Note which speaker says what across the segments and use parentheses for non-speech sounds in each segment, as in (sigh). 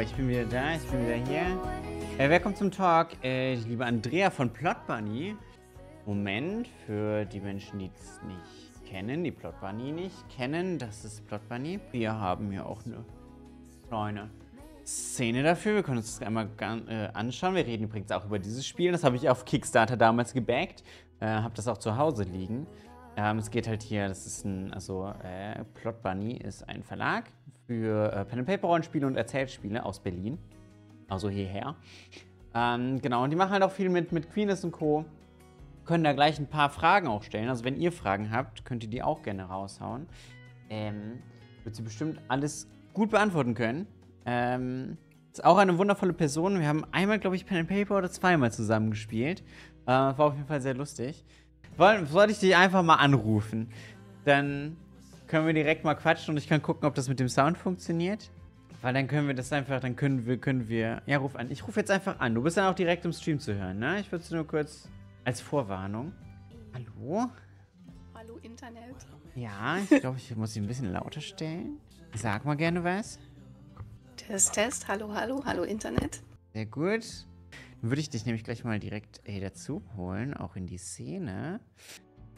Speaker 1: Ich bin wieder da, ich bin wieder hier. Äh, wer kommt zum Talk? Äh, liebe Andrea von Plot Bunny. Moment, für die Menschen, die es nicht kennen, die Plot Bunny nicht kennen, das ist Plot Bunny. Wir haben hier auch eine kleine Szene dafür. Wir können uns das einmal äh, anschauen. Wir reden übrigens auch über dieses Spiel. Das habe ich auf Kickstarter damals gebackt. Äh, habe das auch zu Hause liegen. Ähm, es geht halt hier, das ist ein, also äh, Plot Bunny ist ein Verlag für äh, Pen Paper Rollenspiele und Erzählspiele aus Berlin. Also hierher. Ähm, genau, und die machen halt auch viel mit, mit Queeness und Co. Können da gleich ein paar Fragen auch stellen. Also wenn ihr Fragen habt, könnt ihr die auch gerne raushauen. Ähm, wird sie bestimmt alles gut beantworten können. Ähm, ist auch eine wundervolle Person. Wir haben einmal, glaube ich, Pen and Paper oder zweimal zusammen gespielt. Äh, war auf jeden Fall sehr lustig. Wollte ich dich einfach mal anrufen? Dann können wir direkt mal quatschen und ich kann gucken, ob das mit dem Sound funktioniert. Weil dann können wir das einfach, dann können wir, können wir. Ja, ruf an. Ich rufe jetzt einfach an. Du bist dann auch direkt im Stream zu hören, ne? Ich würde es nur kurz als Vorwarnung. Hallo?
Speaker 2: Hallo Internet.
Speaker 1: Ja, ich glaube, ich muss sie ein bisschen lauter stellen. Sag mal gerne was.
Speaker 2: Test, Test. Hallo, hallo, hallo Internet.
Speaker 1: Sehr gut. Dann würde ich dich nämlich gleich mal direkt ey, dazu holen, auch in die Szene.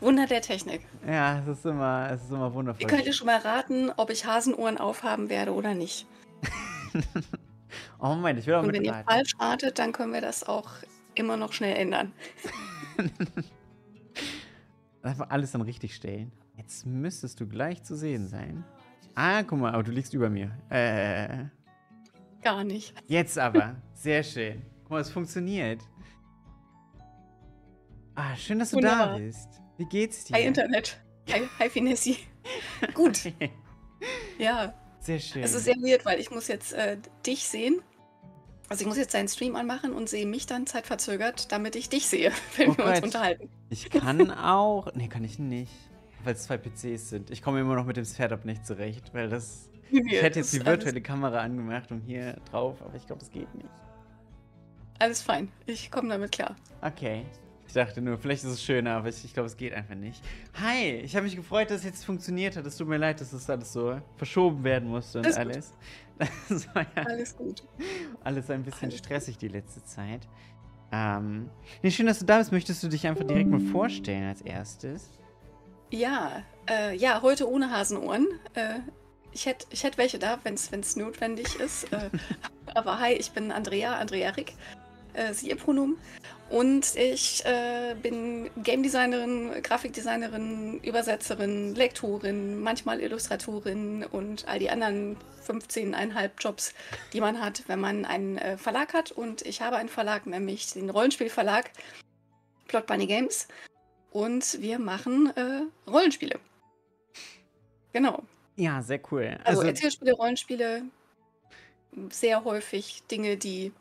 Speaker 2: Wunder der Technik.
Speaker 1: Ja, es ist immer, es ist immer wundervoll.
Speaker 2: Ihr könnt ihr schon mal raten, ob ich Hasenohren aufhaben werde oder nicht. (laughs)
Speaker 1: oh Moment, ich will auch
Speaker 2: Und wenn ihr falsch ratet, dann können wir das auch immer noch schnell ändern. (laughs)
Speaker 1: Einfach alles dann richtig stellen. Jetzt müsstest du gleich zu sehen sein. Ah, guck mal, aber du liegst über mir. Äh.
Speaker 2: Gar nicht.
Speaker 1: Jetzt aber. Sehr schön. Guck mal, es funktioniert. Ah, schön, dass du Wunderbar. da bist. Wie geht's dir?
Speaker 2: Hi Internet. Hi, hi Finessi. (laughs) Gut. (laughs) ja.
Speaker 1: Sehr schön.
Speaker 2: Es ist sehr weird, weil ich muss jetzt äh, dich sehen. Also ich muss jetzt deinen Stream anmachen und sehe mich dann zeitverzögert, damit ich dich sehe, (laughs) wenn oh wir Gott. uns unterhalten.
Speaker 1: Ich kann auch. Nee, kann ich nicht. Weil es zwei PCs sind. Ich komme immer noch mit dem Setup nicht zurecht, weil das. Ich hätte jetzt die virtuelle Kamera angemacht und hier drauf, aber ich glaube, das geht nicht.
Speaker 2: Alles fein. Ich komme damit klar.
Speaker 1: Okay. Ich dachte nur, vielleicht ist es schöner, aber ich, ich glaube, es geht einfach nicht. Hi, ich habe mich gefreut, dass es jetzt funktioniert hat. Es tut mir leid, dass das alles so verschoben werden musste und alles. alles. (laughs)
Speaker 2: Ja alles gut.
Speaker 1: Alles ein bisschen alles stressig gut. die letzte Zeit. Ähm, nee, schön, dass du da bist. Möchtest du dich einfach direkt mal vorstellen als erstes?
Speaker 2: Ja, äh, ja, heute ohne Hasenohren. Äh, ich hätte ich hätt welche da, wenn es notwendig ist. Äh, (laughs) aber hi, ich bin Andrea, Andrea Rick äh, sie ihr Pronomen. Und ich äh, bin Game Designerin, Grafikdesignerin, Übersetzerin, Lektorin, manchmal Illustratorin und all die anderen 15,5 Jobs, die man hat, wenn man einen äh, Verlag hat. Und ich habe einen Verlag, nämlich den Rollenspielverlag Plot Bunny Games. Und wir machen äh, Rollenspiele. Genau.
Speaker 1: Ja, sehr cool.
Speaker 2: Also, also Erzählspiele, Rollenspiele, sehr häufig Dinge, die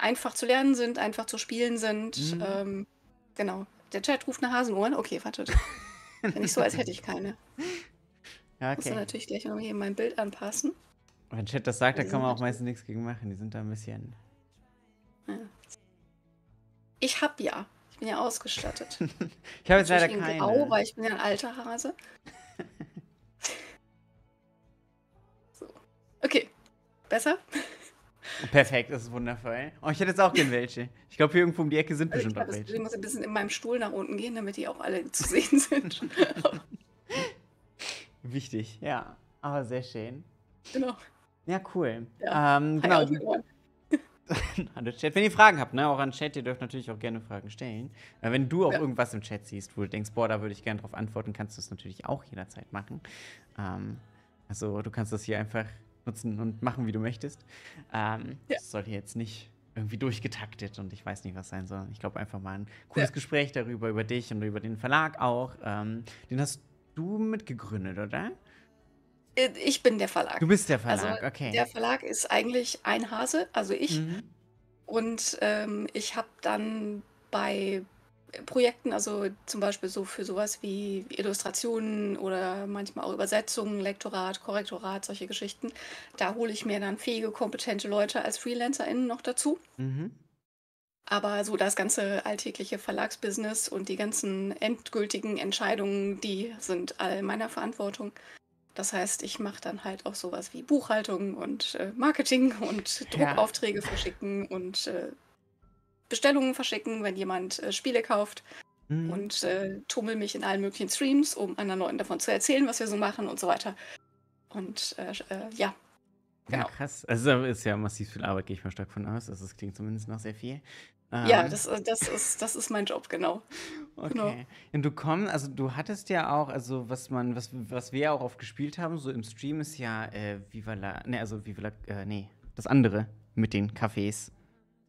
Speaker 2: einfach zu lernen sind, einfach zu spielen sind. Mhm. Ähm, genau. Der Chat ruft nach Hasenohren. Okay, wartet. (laughs) Nicht so, als hätte ich keine. Ja, okay. Muss natürlich gleich noch hier mein Bild anpassen.
Speaker 1: Wenn Chat das sagt, da kann man auch meistens nichts gegen machen. Die sind da ein bisschen.
Speaker 2: Ja. Ich hab ja. Ich bin ja ausgestattet. (laughs)
Speaker 1: ich habe jetzt leider keine.
Speaker 2: Grau, weil ich bin ja ein alter Hase. (laughs) so. Okay. Besser?
Speaker 1: Perfekt, das ist wundervoll. Oh, ich hätte jetzt auch gerne welche. Ich glaube, hier irgendwo um die Ecke sind bestimmt
Speaker 2: auch
Speaker 1: welche.
Speaker 2: Ich muss ein bisschen in meinem Stuhl nach unten gehen, damit die auch alle zu sehen sind. (laughs)
Speaker 1: Wichtig, ja. Aber sehr schön.
Speaker 2: Genau.
Speaker 1: Ja, cool. Ja. Ähm, genau. (laughs) Wenn ihr Fragen habt, ne, auch an Chat, ihr dürft natürlich auch gerne Fragen stellen. Wenn du auch ja. irgendwas im Chat siehst, wo du denkst, boah, da würde ich gerne drauf antworten, kannst du es natürlich auch jederzeit machen. Ähm, also du kannst das hier einfach nutzen und machen, wie du möchtest. Ähm, ja. Das sollte jetzt nicht irgendwie durchgetaktet und ich weiß nicht, was sein soll. Ich glaube einfach mal ein cooles ja. Gespräch darüber, über dich und über den Verlag auch. Ähm, den hast du mitgegründet, oder?
Speaker 2: Äh, ich bin der Verlag.
Speaker 1: Du bist der Verlag,
Speaker 2: also,
Speaker 1: okay.
Speaker 2: Der Verlag ist eigentlich ein Hase, also ich. Mhm. Und ähm, ich habe dann bei Projekten, also zum Beispiel so für sowas wie Illustrationen oder manchmal auch Übersetzungen, Lektorat, Korrektorat, solche Geschichten. Da hole ich mir dann fähige, kompetente Leute als FreelancerInnen noch dazu. Mhm. Aber so das ganze alltägliche Verlagsbusiness und die ganzen endgültigen Entscheidungen, die sind all meiner Verantwortung. Das heißt, ich mache dann halt auch sowas wie Buchhaltung und äh, Marketing und
Speaker 1: Ja.
Speaker 2: Druckaufträge verschicken und äh, Bestellungen verschicken, wenn jemand äh, Spiele kauft
Speaker 1: Mhm.
Speaker 2: und äh, tummel mich in allen möglichen Streams, um anderen Leuten davon zu erzählen, was wir so machen und so weiter. Und äh, äh, ja,
Speaker 1: Ja,
Speaker 2: genau.
Speaker 1: krass. Also ist ja massiv viel Arbeit, gehe ich mal stark von aus. Also es klingt zumindest nach sehr viel.
Speaker 2: Ja,
Speaker 1: Ähm,
Speaker 2: das, äh, das, ist, das ist mein Job, genau. (laughs) Genau.
Speaker 1: okay. Und du kommst, also du hattest ja auch, also was man, was, was wir auch oft gespielt haben, so im Stream ist ja äh, Viva la, ne, also Viva la, äh, nee, das andere mit den Cafés.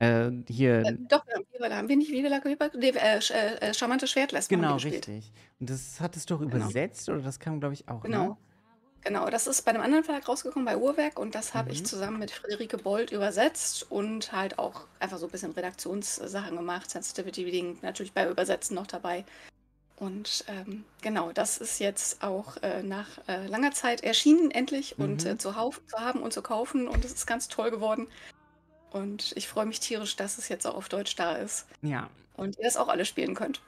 Speaker 1: Äh, hier,
Speaker 2: Äh, doch, wir haben, wir nicht Viva la Viva? Nee, äh, sch- äh, äh, charmante wir
Speaker 1: genau, richtig. Und das hattest du doch
Speaker 2: Genau.
Speaker 1: übersetzt, oder das kam, glaube ich, auch, ne?
Speaker 2: Genau. Genau, das ist bei einem anderen Verlag rausgekommen, bei Uhrwerk, und das habe ich
Speaker 1: Mhm.
Speaker 2: zusammen mit Friederike Bold übersetzt und halt auch einfach so ein bisschen Redaktionssachen gemacht, Sensitivity Reading natürlich bei Übersetzen noch dabei. Und ähm, genau, das ist jetzt auch äh, nach äh, langer Zeit erschienen endlich und
Speaker 1: Mhm.
Speaker 2: äh, zu, hauf- zu haben und zu kaufen und es ist ganz toll geworden. Und ich freue mich tierisch, dass es jetzt auch auf Deutsch da ist
Speaker 1: Ja.
Speaker 2: und ihr das auch alle spielen könnt.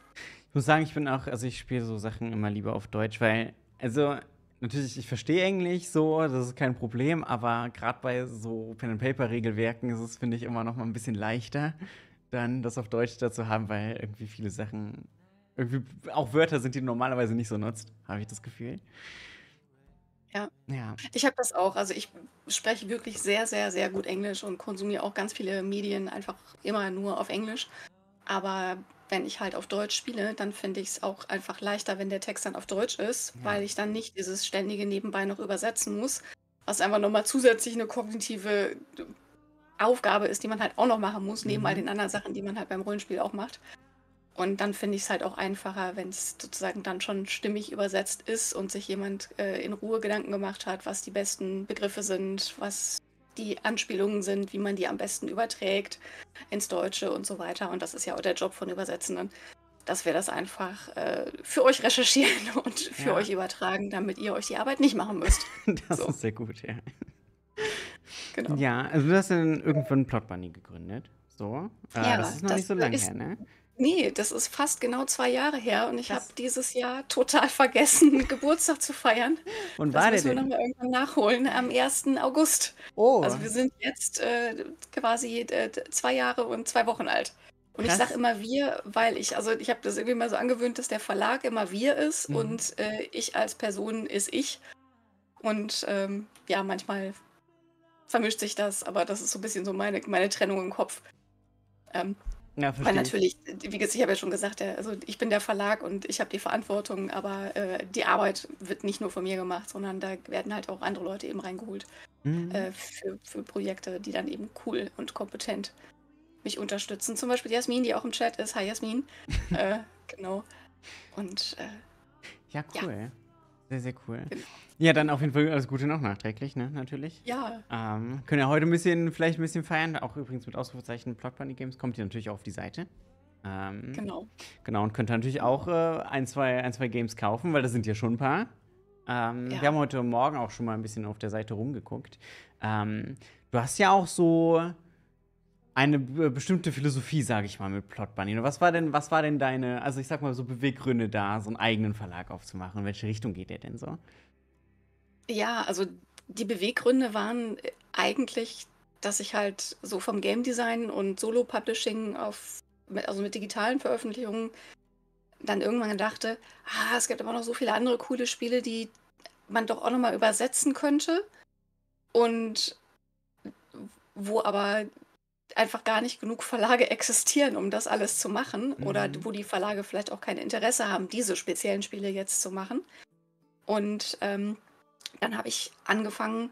Speaker 1: Ich muss sagen, ich bin auch, also ich spiele so Sachen immer lieber auf Deutsch, weil, also natürlich, ich verstehe Englisch so, das ist kein Problem, aber gerade bei so Pen-and-Paper-Regelwerken ist es, finde ich, immer noch mal ein bisschen leichter, dann das auf Deutsch dazu haben, weil irgendwie viele Sachen, irgendwie auch Wörter sind, die du normalerweise nicht so nutzt, habe ich das Gefühl.
Speaker 2: Ja.
Speaker 1: Ja.
Speaker 2: Ich habe das auch. Also ich spreche wirklich sehr, sehr, sehr gut Englisch und konsumiere auch ganz viele Medien einfach immer nur auf Englisch. Aber wenn ich halt auf Deutsch spiele, dann finde ich es auch einfach leichter, wenn der Text dann auf Deutsch ist,
Speaker 1: Ja.
Speaker 2: weil ich dann nicht dieses ständige nebenbei noch übersetzen muss, was einfach nochmal zusätzlich eine kognitive Aufgabe ist, die man halt auch noch machen muss, neben
Speaker 1: Mhm.
Speaker 2: all den anderen Sachen, die man halt beim Rollenspiel auch macht. Und dann finde ich es halt auch einfacher, wenn es sozusagen dann schon stimmig übersetzt ist und sich jemand äh, in Ruhe Gedanken gemacht hat, was die besten Begriffe sind, was die Anspielungen sind, wie man die am besten überträgt ins Deutsche und so weiter. Und das ist ja auch der Job von Übersetzenden, dass wir das einfach äh, für euch recherchieren (laughs) und für
Speaker 1: Ja.
Speaker 2: euch übertragen, damit ihr euch die Arbeit nicht machen müsst. (laughs)
Speaker 1: Das
Speaker 2: So.
Speaker 1: ist sehr gut, ja.
Speaker 2: Genau.
Speaker 1: Ja, also du hast dann irgendwann Plot Bunny gegründet. So. Äh,
Speaker 2: Ja,
Speaker 1: das ist noch
Speaker 2: das
Speaker 1: nicht so lange her, ne?
Speaker 2: Nee, das ist fast genau zwei Jahre her und ich habe
Speaker 1: Krass.
Speaker 2: dieses Jahr total vergessen, (laughs) Geburtstag zu feiern.
Speaker 1: Und
Speaker 2: Das
Speaker 1: war der
Speaker 2: müssen wir
Speaker 1: denn?
Speaker 2: nochmal irgendwann nachholen am 1. August.
Speaker 1: Oh,
Speaker 2: Also wir sind jetzt äh, quasi äh, zwei Jahre und zwei Wochen alt. Und
Speaker 1: Krass.
Speaker 2: ich sage immer wir, weil ich, also ich habe das irgendwie mal so angewöhnt, dass der Verlag immer wir ist
Speaker 1: Mhm.
Speaker 2: und äh, ich als Person ist ich. Und ähm, ja, manchmal vermischt sich das, aber das ist so ein bisschen so meine, meine Trennung im Kopf. Ähm,
Speaker 1: ja,
Speaker 2: weil
Speaker 1: verstehe ich.
Speaker 2: natürlich, wie gesagt, ich habe ja schon gesagt, der, also ich bin der Verlag und ich habe die Verantwortung, aber äh, die Arbeit wird nicht nur von mir gemacht, sondern da werden halt auch andere Leute eben reingeholt
Speaker 1: Mhm.
Speaker 2: äh, für, für Projekte, die dann eben cool und kompetent mich unterstützen. Zum Beispiel Jasmin, die auch im Chat ist. Hi Jasmin. (laughs) äh, genau. Und äh,
Speaker 1: Ja,
Speaker 2: Ja.
Speaker 1: Sehr, sehr cool.
Speaker 2: Genau.
Speaker 1: Ja, dann auf jeden Fall alles Gute noch nachträglich, ne? Natürlich.
Speaker 2: ja,
Speaker 1: Ähm, können ja heute ein bisschen, vielleicht ein bisschen feiern. Auch übrigens mit Ausrufezeichen Plot Bunny Games kommt ihr natürlich auch auf die Seite. Ähm,
Speaker 2: genau.
Speaker 1: Genau, und könnt ihr natürlich auch äh, ein, zwei, ein, zwei Games kaufen, weil das sind ja schon ein paar. Ähm,
Speaker 2: Ja.
Speaker 1: Wir haben heute Morgen auch schon mal ein bisschen auf der Seite rumgeguckt. Ähm, du hast ja auch so eine bestimmte Philosophie, sage ich mal, mit Plot Bunny. Was war denn, was war denn deine, also ich sag mal so Beweggründe da, so einen eigenen Verlag aufzumachen? In welche Richtung geht der denn so?
Speaker 2: Ja, also die Beweggründe waren eigentlich, dass ich halt so vom Game Design und Solo-Publishing auf, mit- also mit digitalen Veröffentlichungen, dann irgendwann dachte, ah, es gibt aber noch so viele andere coole Spiele, die man doch auch nochmal übersetzen könnte. Und wo aber einfach gar nicht genug Verlage existieren, um das alles zu machen. Oder
Speaker 1: Mhm.
Speaker 2: wo die Verlage vielleicht auch kein Interesse haben, diese speziellen Spiele jetzt zu machen. Und ähm, dann habe ich angefangen,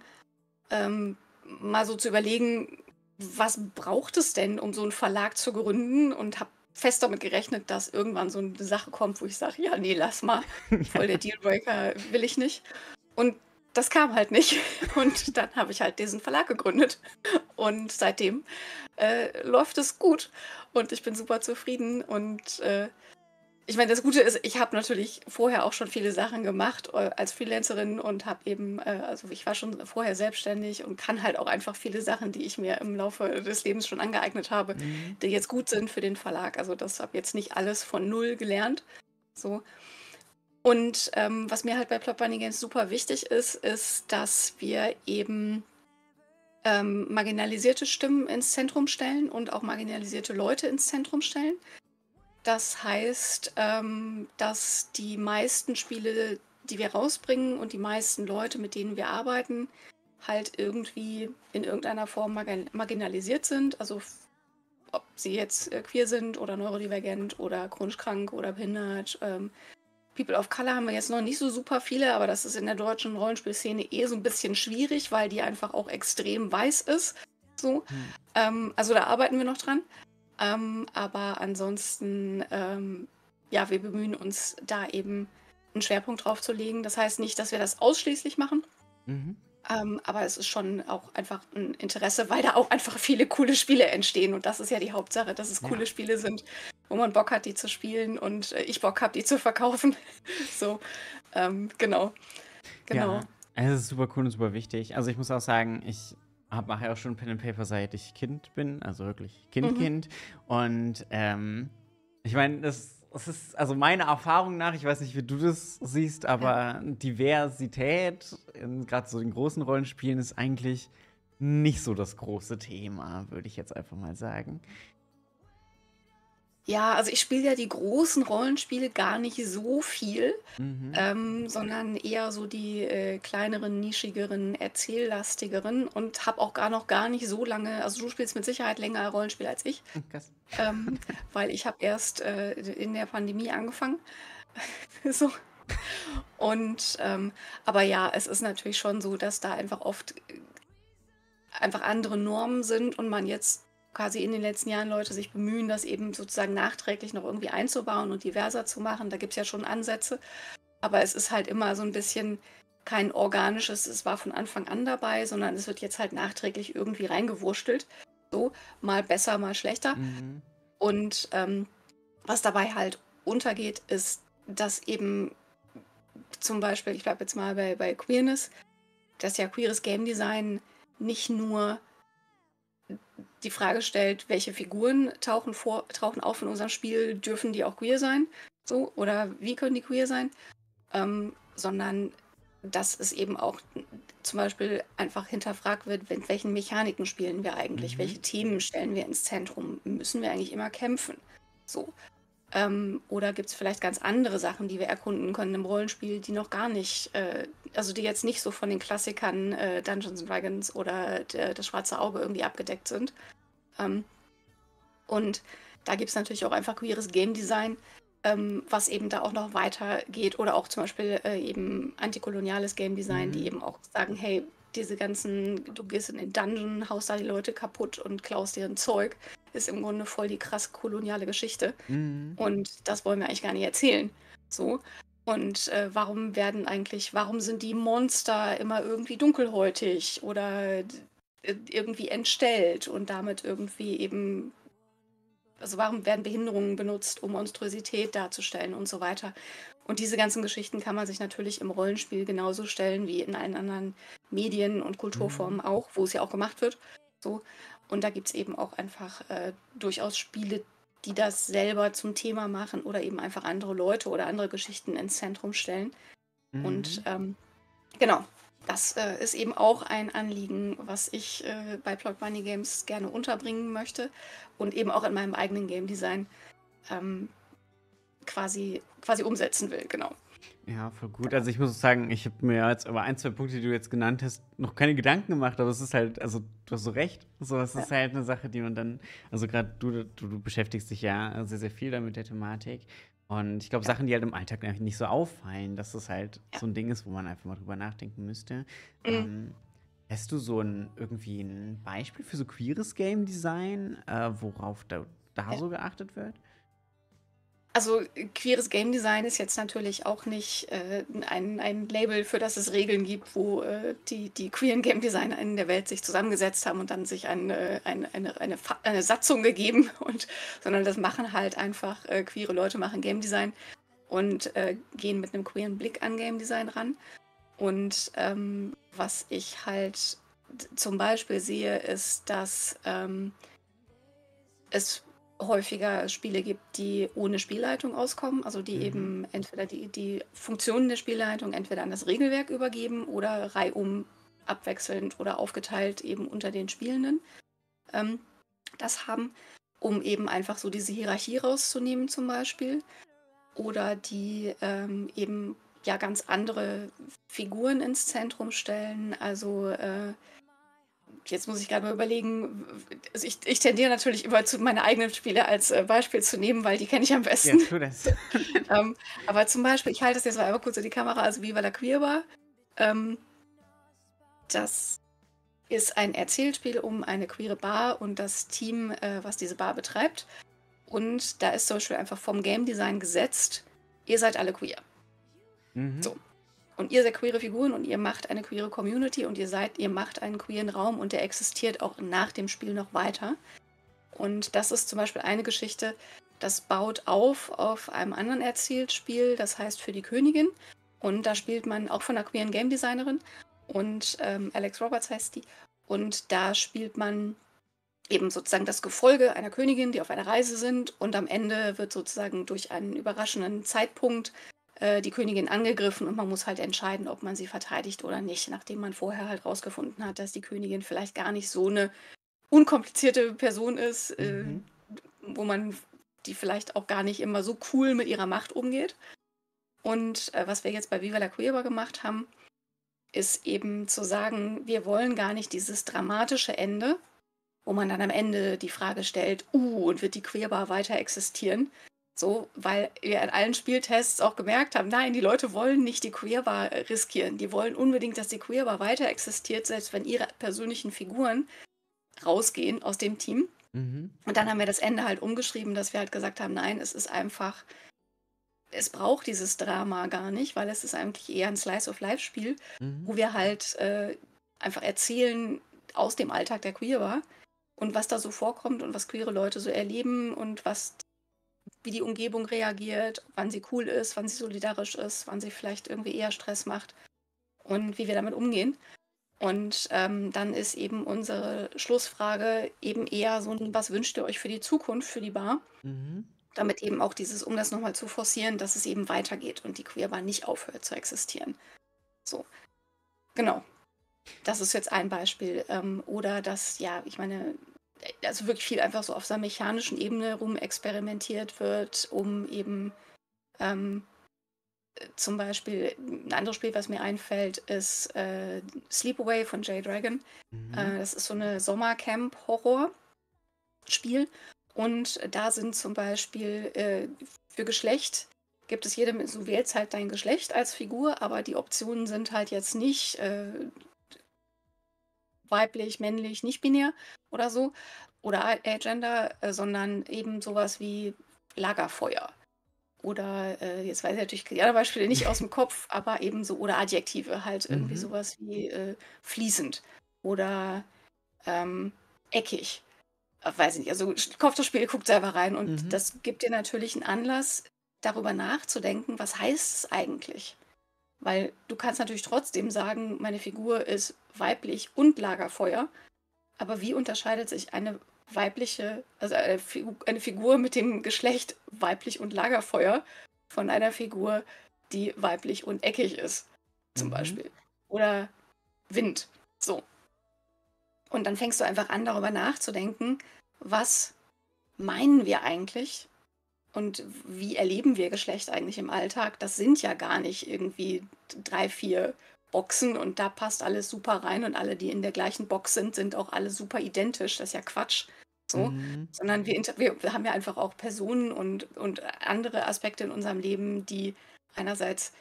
Speaker 2: ähm, mal so zu überlegen, was braucht es denn, um so einen Verlag zu gründen und habe fest damit gerechnet, dass irgendwann so eine Sache kommt, wo ich sage, ja, nee, lass mal, (laughs) voll der Dealbreaker, will ich nicht. Und das kam halt nicht. (laughs) Und dann habe ich halt diesen Verlag gegründet. Und seitdem äh, läuft es gut. Und ich bin super zufrieden. Und äh, ich meine, das Gute ist, ich habe natürlich vorher auch schon viele Sachen gemacht äh, als Freelancerin und habe eben, äh, also ich war schon vorher selbstständig und kann halt auch einfach viele Sachen, die ich mir im Laufe des Lebens schon angeeignet habe,
Speaker 1: Mhm.
Speaker 2: die jetzt gut sind für den Verlag. Also das habe jetzt nicht alles von null gelernt. So. Und ähm, was mir halt bei Plot Bunny Games super wichtig ist, ist, dass wir eben ähm, marginalisierte Stimmen ins Zentrum stellen und auch marginalisierte Leute ins Zentrum stellen. Das heißt, ähm, dass die meisten Spiele, die wir rausbringen und die meisten Leute, mit denen wir arbeiten, halt irgendwie in irgendeiner Form marginalisiert sind. Also ob sie jetzt queer sind oder neurodivergent oder chronisch krank oder behindert. Ähm, People of Color haben wir jetzt noch nicht so super viele, aber das ist in der deutschen Rollenspielszene eh so ein bisschen schwierig, weil die einfach auch extrem weiß ist. So. Hm. Ähm, also da arbeiten wir noch dran. Ähm, aber ansonsten, ähm, ja, wir bemühen uns da eben einen Schwerpunkt drauf zu legen. Das heißt nicht, dass wir das ausschließlich machen. Mhm. Ähm, aber es ist schon auch einfach ein Interesse, weil da auch einfach viele coole Spiele entstehen. Und das ist ja die Hauptsache, dass es ja. coole Spiele sind, wo man Bock hat, die zu spielen und äh, ich Bock habe, die zu verkaufen. (laughs) so, ähm, genau.
Speaker 1: Genau. Ja, es ist super cool und super wichtig. Also ich muss auch sagen, ich mache ja auch schon Pen and Paper, seit ich Kind bin, also wirklich Kind, mhm. Kind. Und ähm, ich meine, das es ist, also meiner Erfahrung nach, ich weiß nicht, wie du das siehst, aber ja. Diversität in gerade so den großen Rollenspielen ist eigentlich nicht so das große Thema, würde ich jetzt einfach mal sagen.
Speaker 2: Ja, also ich spiele ja die großen Rollenspiele gar nicht so viel, mhm. ähm, sondern eher so die äh, kleineren, nischigeren, erzähllastigeren und habe auch gar noch gar nicht so lange, also du spielst mit Sicherheit länger Rollenspiel als ich, (laughs) ähm, weil ich habe erst äh, in der Pandemie angefangen. (laughs) so. Und ähm, aber ja, es ist natürlich schon so, dass da einfach oft äh, einfach andere Normen sind und man jetzt quasi in den letzten Jahren Leute sich bemühen, das eben sozusagen nachträglich noch irgendwie einzubauen und diverser zu machen. Da gibt es ja schon Ansätze. Aber es ist halt immer so ein bisschen kein organisches, es war von Anfang an dabei, sondern es wird jetzt halt nachträglich irgendwie reingewurstelt. So, mal besser, mal schlechter. Mhm. Und ähm, was dabei halt untergeht, ist, dass eben zum Beispiel, ich bleibe jetzt mal bei, bei Queerness, dass ja queeres Game Design nicht nur die Frage stellt, welche Figuren tauchen, vor, tauchen auf in unserem Spiel, dürfen die auch queer sein? So, oder wie können die queer sein? Ähm, sondern dass es eben auch zum Beispiel einfach hinterfragt wird, mit welchen Mechaniken spielen wir eigentlich, mhm. welche Themen stellen wir ins Zentrum, müssen wir eigentlich immer kämpfen? So. Ähm, oder gibt es vielleicht ganz andere Sachen, die wir erkunden können im Rollenspiel, die noch gar nicht, äh, also die jetzt nicht so von den Klassikern äh, Dungeons Dragons oder der, das Schwarze Auge irgendwie abgedeckt sind. Ähm, und da gibt es natürlich auch einfach queeres Game Design, ähm, was eben da auch noch weitergeht. Oder auch zum Beispiel äh, eben antikoloniales Game Design, mhm. die eben auch sagen, hey, diese ganzen, du gehst in den Dungeon, haust da die Leute kaputt und klaust deren Zeug, ist im Grunde voll die krass koloniale Geschichte. Mhm. Und das wollen wir eigentlich gar nicht erzählen. So. Und äh, warum werden eigentlich, warum sind die Monster immer irgendwie dunkelhäutig oder äh, irgendwie entstellt und damit irgendwie eben, also warum werden Behinderungen benutzt, um Monstrosität darzustellen und so weiter. Und diese ganzen Geschichten kann man sich natürlich im Rollenspiel genauso stellen wie in allen anderen Medien und Kulturformen mhm. auch, wo es ja auch gemacht wird. So. Und da gibt es eben auch einfach äh, durchaus Spiele, die das selber zum Thema machen oder eben einfach andere Leute oder andere Geschichten ins Zentrum stellen. Mhm. Und ähm, genau, das äh, ist eben auch ein Anliegen, was ich äh, bei Plot Bunny Games gerne unterbringen möchte und eben auch in meinem eigenen Game Design ähm, quasi, quasi umsetzen will, genau.
Speaker 1: Ja, voll gut. Also ich muss sagen, ich habe mir jetzt über ein, zwei Punkte, die du jetzt genannt hast, noch keine Gedanken gemacht, aber es ist halt, also du hast so recht. So, es ja. ist halt eine Sache, die man dann, also gerade du, du, du, beschäftigst dich ja sehr, sehr viel damit der Thematik. Und ich glaube, ja. Sachen, die halt im Alltag nicht so auffallen, dass das halt ja. so ein Ding ist, wo man einfach mal drüber nachdenken müsste. Mhm. Ähm, hast du so ein irgendwie ein Beispiel für so queeres Game Design, äh, worauf da, da so geachtet wird?
Speaker 2: Also queeres Game Design ist jetzt natürlich auch nicht äh, ein, ein Label, für das es Regeln gibt, wo äh, die, die queeren Game Designer in der Welt sich zusammengesetzt haben und dann sich eine, eine, eine, eine, eine Satzung gegeben, (laughs) und, sondern das machen halt einfach äh, queere Leute machen Game Design und äh, gehen mit einem queeren Blick an Game Design ran. Und ähm, was ich halt zum Beispiel sehe, ist, dass ähm, es häufiger Spiele gibt, die ohne Spielleitung auskommen, also die mhm. eben entweder die, die Funktionen der Spielleitung entweder an das Regelwerk übergeben oder reihum abwechselnd oder aufgeteilt eben unter den Spielenden ähm, das haben, um eben einfach so diese Hierarchie rauszunehmen zum Beispiel. Oder die ähm, eben ja ganz andere Figuren ins Zentrum stellen, also äh, jetzt muss ich gerade mal überlegen, also ich, ich, tendiere natürlich immer zu meine eigenen Spiele als äh, Beispiel zu nehmen, weil die kenne ich am besten. Ja, tu das. (laughs) ähm, aber zum Beispiel, ich halte das jetzt mal einmal kurz in die Kamera, also Viva la Queerbar. Ähm, das ist ein Erzählspiel um eine queere Bar und das Team, äh, was diese Bar betreibt. Und da ist zum Beispiel einfach vom Game Design gesetzt, ihr seid alle queer. Mhm. So. Und ihr seid queere Figuren und ihr macht eine queere Community und ihr seid, ihr macht einen queeren Raum und der existiert auch nach dem Spiel noch weiter. Und das ist zum Beispiel eine Geschichte, das baut auf auf einem anderen Erzählspiel, das heißt für die Königin. Und da spielt man auch von einer queeren Game Designerin und ähm, Alex Roberts heißt die. Und da spielt man eben sozusagen das Gefolge einer Königin, die auf einer Reise sind. Und am Ende wird sozusagen durch einen überraschenden Zeitpunkt äh, die Königin angegriffen und man muss halt entscheiden, ob man sie verteidigt oder nicht, nachdem man vorher halt rausgefunden hat, dass die Königin vielleicht gar nicht so eine unkomplizierte Person ist, äh, mhm. äh, wo man die vielleicht auch gar nicht immer so cool mit ihrer Macht umgeht. Und äh, was wir jetzt bei Viva la Cueva gemacht haben, ist eben zu sagen, wir wollen gar nicht dieses dramatische Ende, wo man dann am Ende die Frage stellt, uh, und wird die Queerbar weiter existieren, so, weil wir an allen Spieltests auch gemerkt haben, nein, die Leute wollen nicht die Queerbar riskieren. Die wollen unbedingt, dass die Queerbar weiter existiert, selbst wenn ihre persönlichen Figuren rausgehen aus dem Team. Mhm. Und dann haben wir das Ende halt umgeschrieben, dass wir halt gesagt haben, nein, es ist einfach, es braucht dieses Drama gar nicht, weil es ist eigentlich eher ein Slice-of-Life-Spiel, mhm. wo wir halt äh, einfach erzählen aus dem Alltag der Queerbar und was da so vorkommt und was queere Leute so erleben und was wie die Umgebung reagiert, wann sie cool ist, wann sie solidarisch ist, wann sie vielleicht irgendwie eher Stress macht und wie wir damit umgehen. Und ähm, dann ist eben unsere Schlussfrage eben eher so, was wünscht ihr euch für die Zukunft, für die Bar? Mhm. Damit eben auch dieses, um das nochmal zu forcieren, dass es eben weitergeht und die Queerbar nicht aufhört zu existieren. So, genau. Das ist jetzt ein Beispiel. Ähm, oder dass, ja, ich meine, also wirklich viel einfach so auf seiner mechanischen Ebene rum experimentiert wird, um eben ähm, zum Beispiel ein anderes Spiel, was mir einfällt, ist äh, Sleepaway von Jay Dragon. Mhm. Äh, das ist so eine Sommercamp-Horror-Spiel. Und da sind zum Beispiel äh, für Geschlecht gibt es jedem, du wählst halt dein Geschlecht als Figur, aber die Optionen sind halt jetzt nicht äh, weiblich, männlich, nicht binär oder so oder Agender, äh, sondern eben sowas wie Lagerfeuer. Oder äh, jetzt weiß ich natürlich anderen Beispiele nicht aus dem (laughs) Kopf, aber eben so, oder Adjektive, halt irgendwie mhm. sowas wie äh, fließend oder ähm, eckig. Äh, weiß ich nicht, also kauft das Spiel, guckt selber rein und mhm. das gibt dir natürlich einen Anlass, darüber nachzudenken, was heißt es eigentlich? Weil du kannst natürlich trotzdem sagen, meine Figur ist weiblich und Lagerfeuer, aber wie unterscheidet sich eine weibliche, also eine Figur, eine Figur mit dem Geschlecht weiblich und Lagerfeuer von einer Figur, die weiblich und eckig ist, zum mhm. Beispiel? Oder Wind. So. Und dann fängst du einfach an, darüber nachzudenken, was meinen wir eigentlich und wie erleben wir Geschlecht eigentlich im Alltag? Das sind ja gar nicht irgendwie drei, vier Boxen und da passt alles super rein und alle, die in der gleichen Box sind, sind auch alle super identisch. Das ist ja Quatsch. So. Mhm. Sondern wir, wir, haben ja einfach auch Personen und, und andere Aspekte in unserem Leben, die einerseits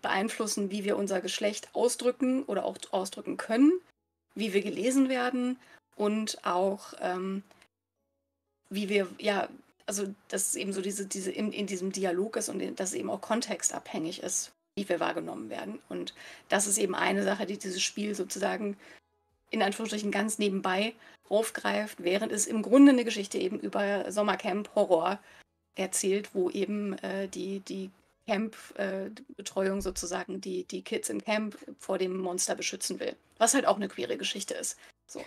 Speaker 2: beeinflussen, wie wir unser Geschlecht ausdrücken oder auch ausdrücken können, wie wir gelesen werden und auch ähm, wie wir, ja, also dass es eben so diese, diese in, in diesem Dialog ist und dass es eben auch kontextabhängig ist, wie wir wahrgenommen werden. Und das ist eben eine Sache, die dieses Spiel sozusagen in Anführungsstrichen ganz nebenbei aufgreift, während es im Grunde eine Geschichte eben über Sommercamp Horror erzählt, wo eben äh, die, die Camp-Betreuung äh, sozusagen die, die Kids im Camp vor dem Monster beschützen will. Was halt auch eine queere Geschichte ist. So.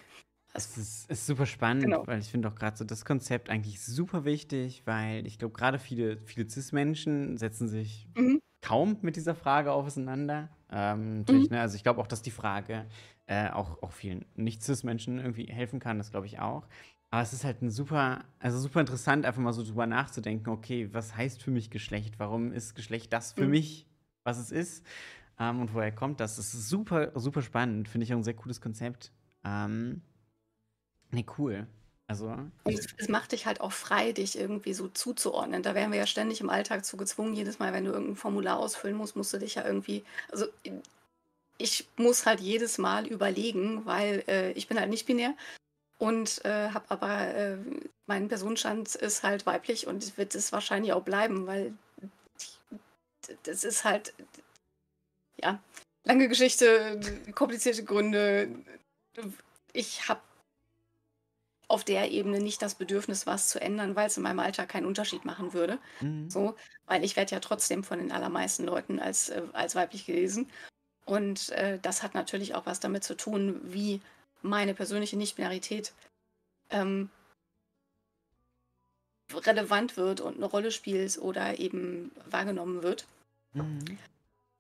Speaker 1: Es ist, ist super spannend,
Speaker 2: Genau.
Speaker 1: weil ich finde auch gerade so das Konzept eigentlich super wichtig, weil ich glaube, gerade viele, viele Cis-Menschen setzen sich
Speaker 2: Mhm.
Speaker 1: kaum mit dieser Frage auseinander. Ähm,
Speaker 2: Mhm.
Speaker 1: natürlich, ne, also ich glaube auch, dass die Frage äh, auch, auch vielen Nicht-Cis-Menschen irgendwie helfen kann, das glaube ich auch. Aber es ist halt ein super, also super interessant, einfach mal so drüber nachzudenken, okay, was heißt für mich Geschlecht? Warum ist Geschlecht das für
Speaker 2: Mhm.
Speaker 1: mich, was es ist? Ähm, und woher kommt das? Das ist super, super spannend. Finde ich auch ein sehr cooles Konzept. Ähm, nee, cool. Also,
Speaker 2: es, es macht dich halt auch frei, dich irgendwie so zuzuordnen. Da wären wir ja ständig im Alltag zu gezwungen. Jedes Mal, wenn du irgendein Formular ausfüllen musst, musst du dich ja irgendwie. Also ich muss halt jedes Mal überlegen, weil äh, ich bin halt nicht binär und äh, habe aber äh, mein Personenstand ist halt weiblich und wird es wahrscheinlich auch bleiben, weil das ist halt ja lange Geschichte, komplizierte Gründe. Ich habe auf der Ebene nicht das Bedürfnis, was zu ändern, weil es in meinem Alltag keinen Unterschied machen würde.
Speaker 1: mhm.
Speaker 2: So, weil ich werde ja trotzdem von den allermeisten Leuten als, äh, als weiblich gelesen. Und äh, das hat natürlich auch was damit zu tun, wie meine persönliche Nichtbinarität ähm, relevant wird und eine Rolle spielt oder eben wahrgenommen wird.
Speaker 1: Mhm.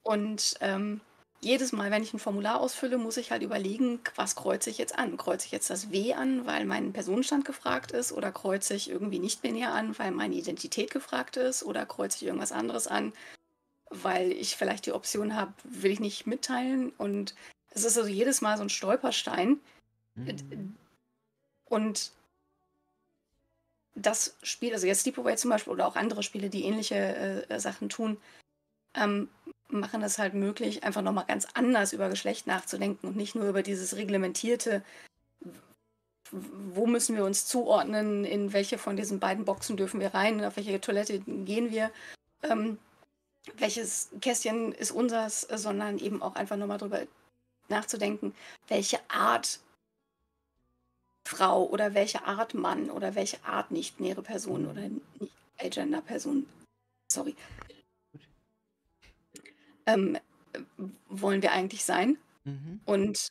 Speaker 2: Und ähm, jedes Mal, wenn ich ein Formular ausfülle, muss ich halt überlegen, was kreuze ich jetzt an? Kreuze ich jetzt das W an, weil mein Personenstand gefragt ist? Oder kreuze ich irgendwie nicht binär an, weil meine Identität gefragt ist? Oder kreuze ich irgendwas anderes an, weil ich vielleicht die Option habe, will ich nicht mitteilen? Und es ist also jedes Mal so ein Stolperstein.
Speaker 1: Mhm.
Speaker 2: Und das Spiel, also jetzt Sleepaway zum Beispiel oder auch andere Spiele, die ähnliche äh, Sachen tun, ähm, machen es halt möglich, einfach nochmal ganz anders über Geschlecht nachzudenken und nicht nur über dieses reglementierte, wo müssen wir uns zuordnen, in welche von diesen beiden Boxen dürfen wir rein, auf welche Toilette gehen wir, ähm, welches Kästchen ist unseres, sondern eben auch einfach nochmal drüber nachzudenken, welche Art Frau oder welche Art Mann oder welche Art nicht-binäre Person oder nicht Agender-Person, sorry, ähm, wollen wir eigentlich sein?
Speaker 1: Mhm.
Speaker 2: Und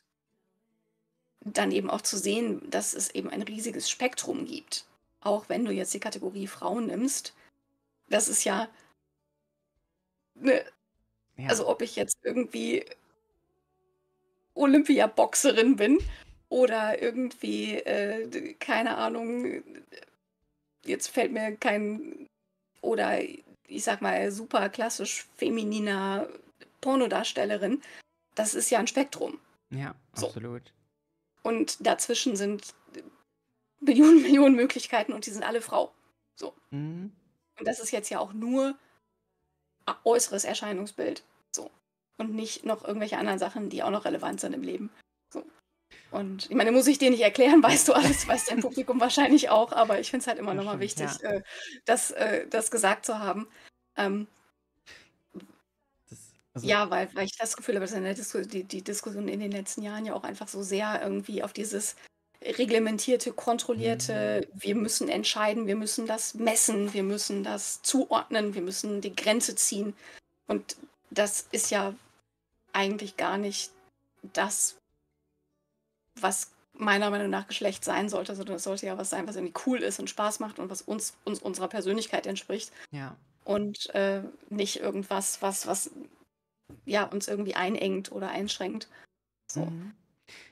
Speaker 2: dann eben auch zu sehen, dass es eben ein riesiges Spektrum gibt. Auch wenn du jetzt die Kategorie Frauen nimmst, das ist ja, ne,
Speaker 1: Ja.
Speaker 2: also ob ich jetzt irgendwie Olympiaboxerin bin oder irgendwie, äh, keine Ahnung, jetzt fällt mir kein, oder ich sag mal, super klassisch femininer Pornodarstellerin, das ist ja ein Spektrum.
Speaker 1: ja,
Speaker 2: so.
Speaker 1: absolut.
Speaker 2: Und dazwischen sind Millionen, Millionen Möglichkeiten und die sind alle Frau.
Speaker 1: Mhm.
Speaker 2: Und das ist jetzt ja auch nur äußeres Erscheinungsbild. So. Und nicht noch irgendwelche anderen Sachen, die auch noch relevant sind im Leben. So. Und ich meine, muss ich dir nicht erklären, weißt du alles, (laughs) weiß dein Publikum wahrscheinlich auch, aber ich finde es halt immer
Speaker 1: Ja,
Speaker 2: nochmal wichtig, äh, das, äh, das gesagt zu haben. Ähm,
Speaker 1: also,
Speaker 2: ja, weil, weil ich das Gefühl habe, dass in der Disku die, die Diskussion in den letzten Jahren ja auch einfach so sehr irgendwie auf dieses reglementierte, kontrollierte, wir müssen entscheiden, wir müssen das messen, wir müssen das zuordnen, wir müssen die Grenze ziehen. Und das ist ja eigentlich gar nicht das, was meiner Meinung nach Geschlecht sein sollte, sondern es sollte ja was sein, was irgendwie cool ist und Spaß macht und was uns, uns unserer Persönlichkeit entspricht
Speaker 1: ja.
Speaker 2: und äh, nicht irgendwas, was, was ja, uns irgendwie einengt oder einschränkt. So.
Speaker 1: Mhm.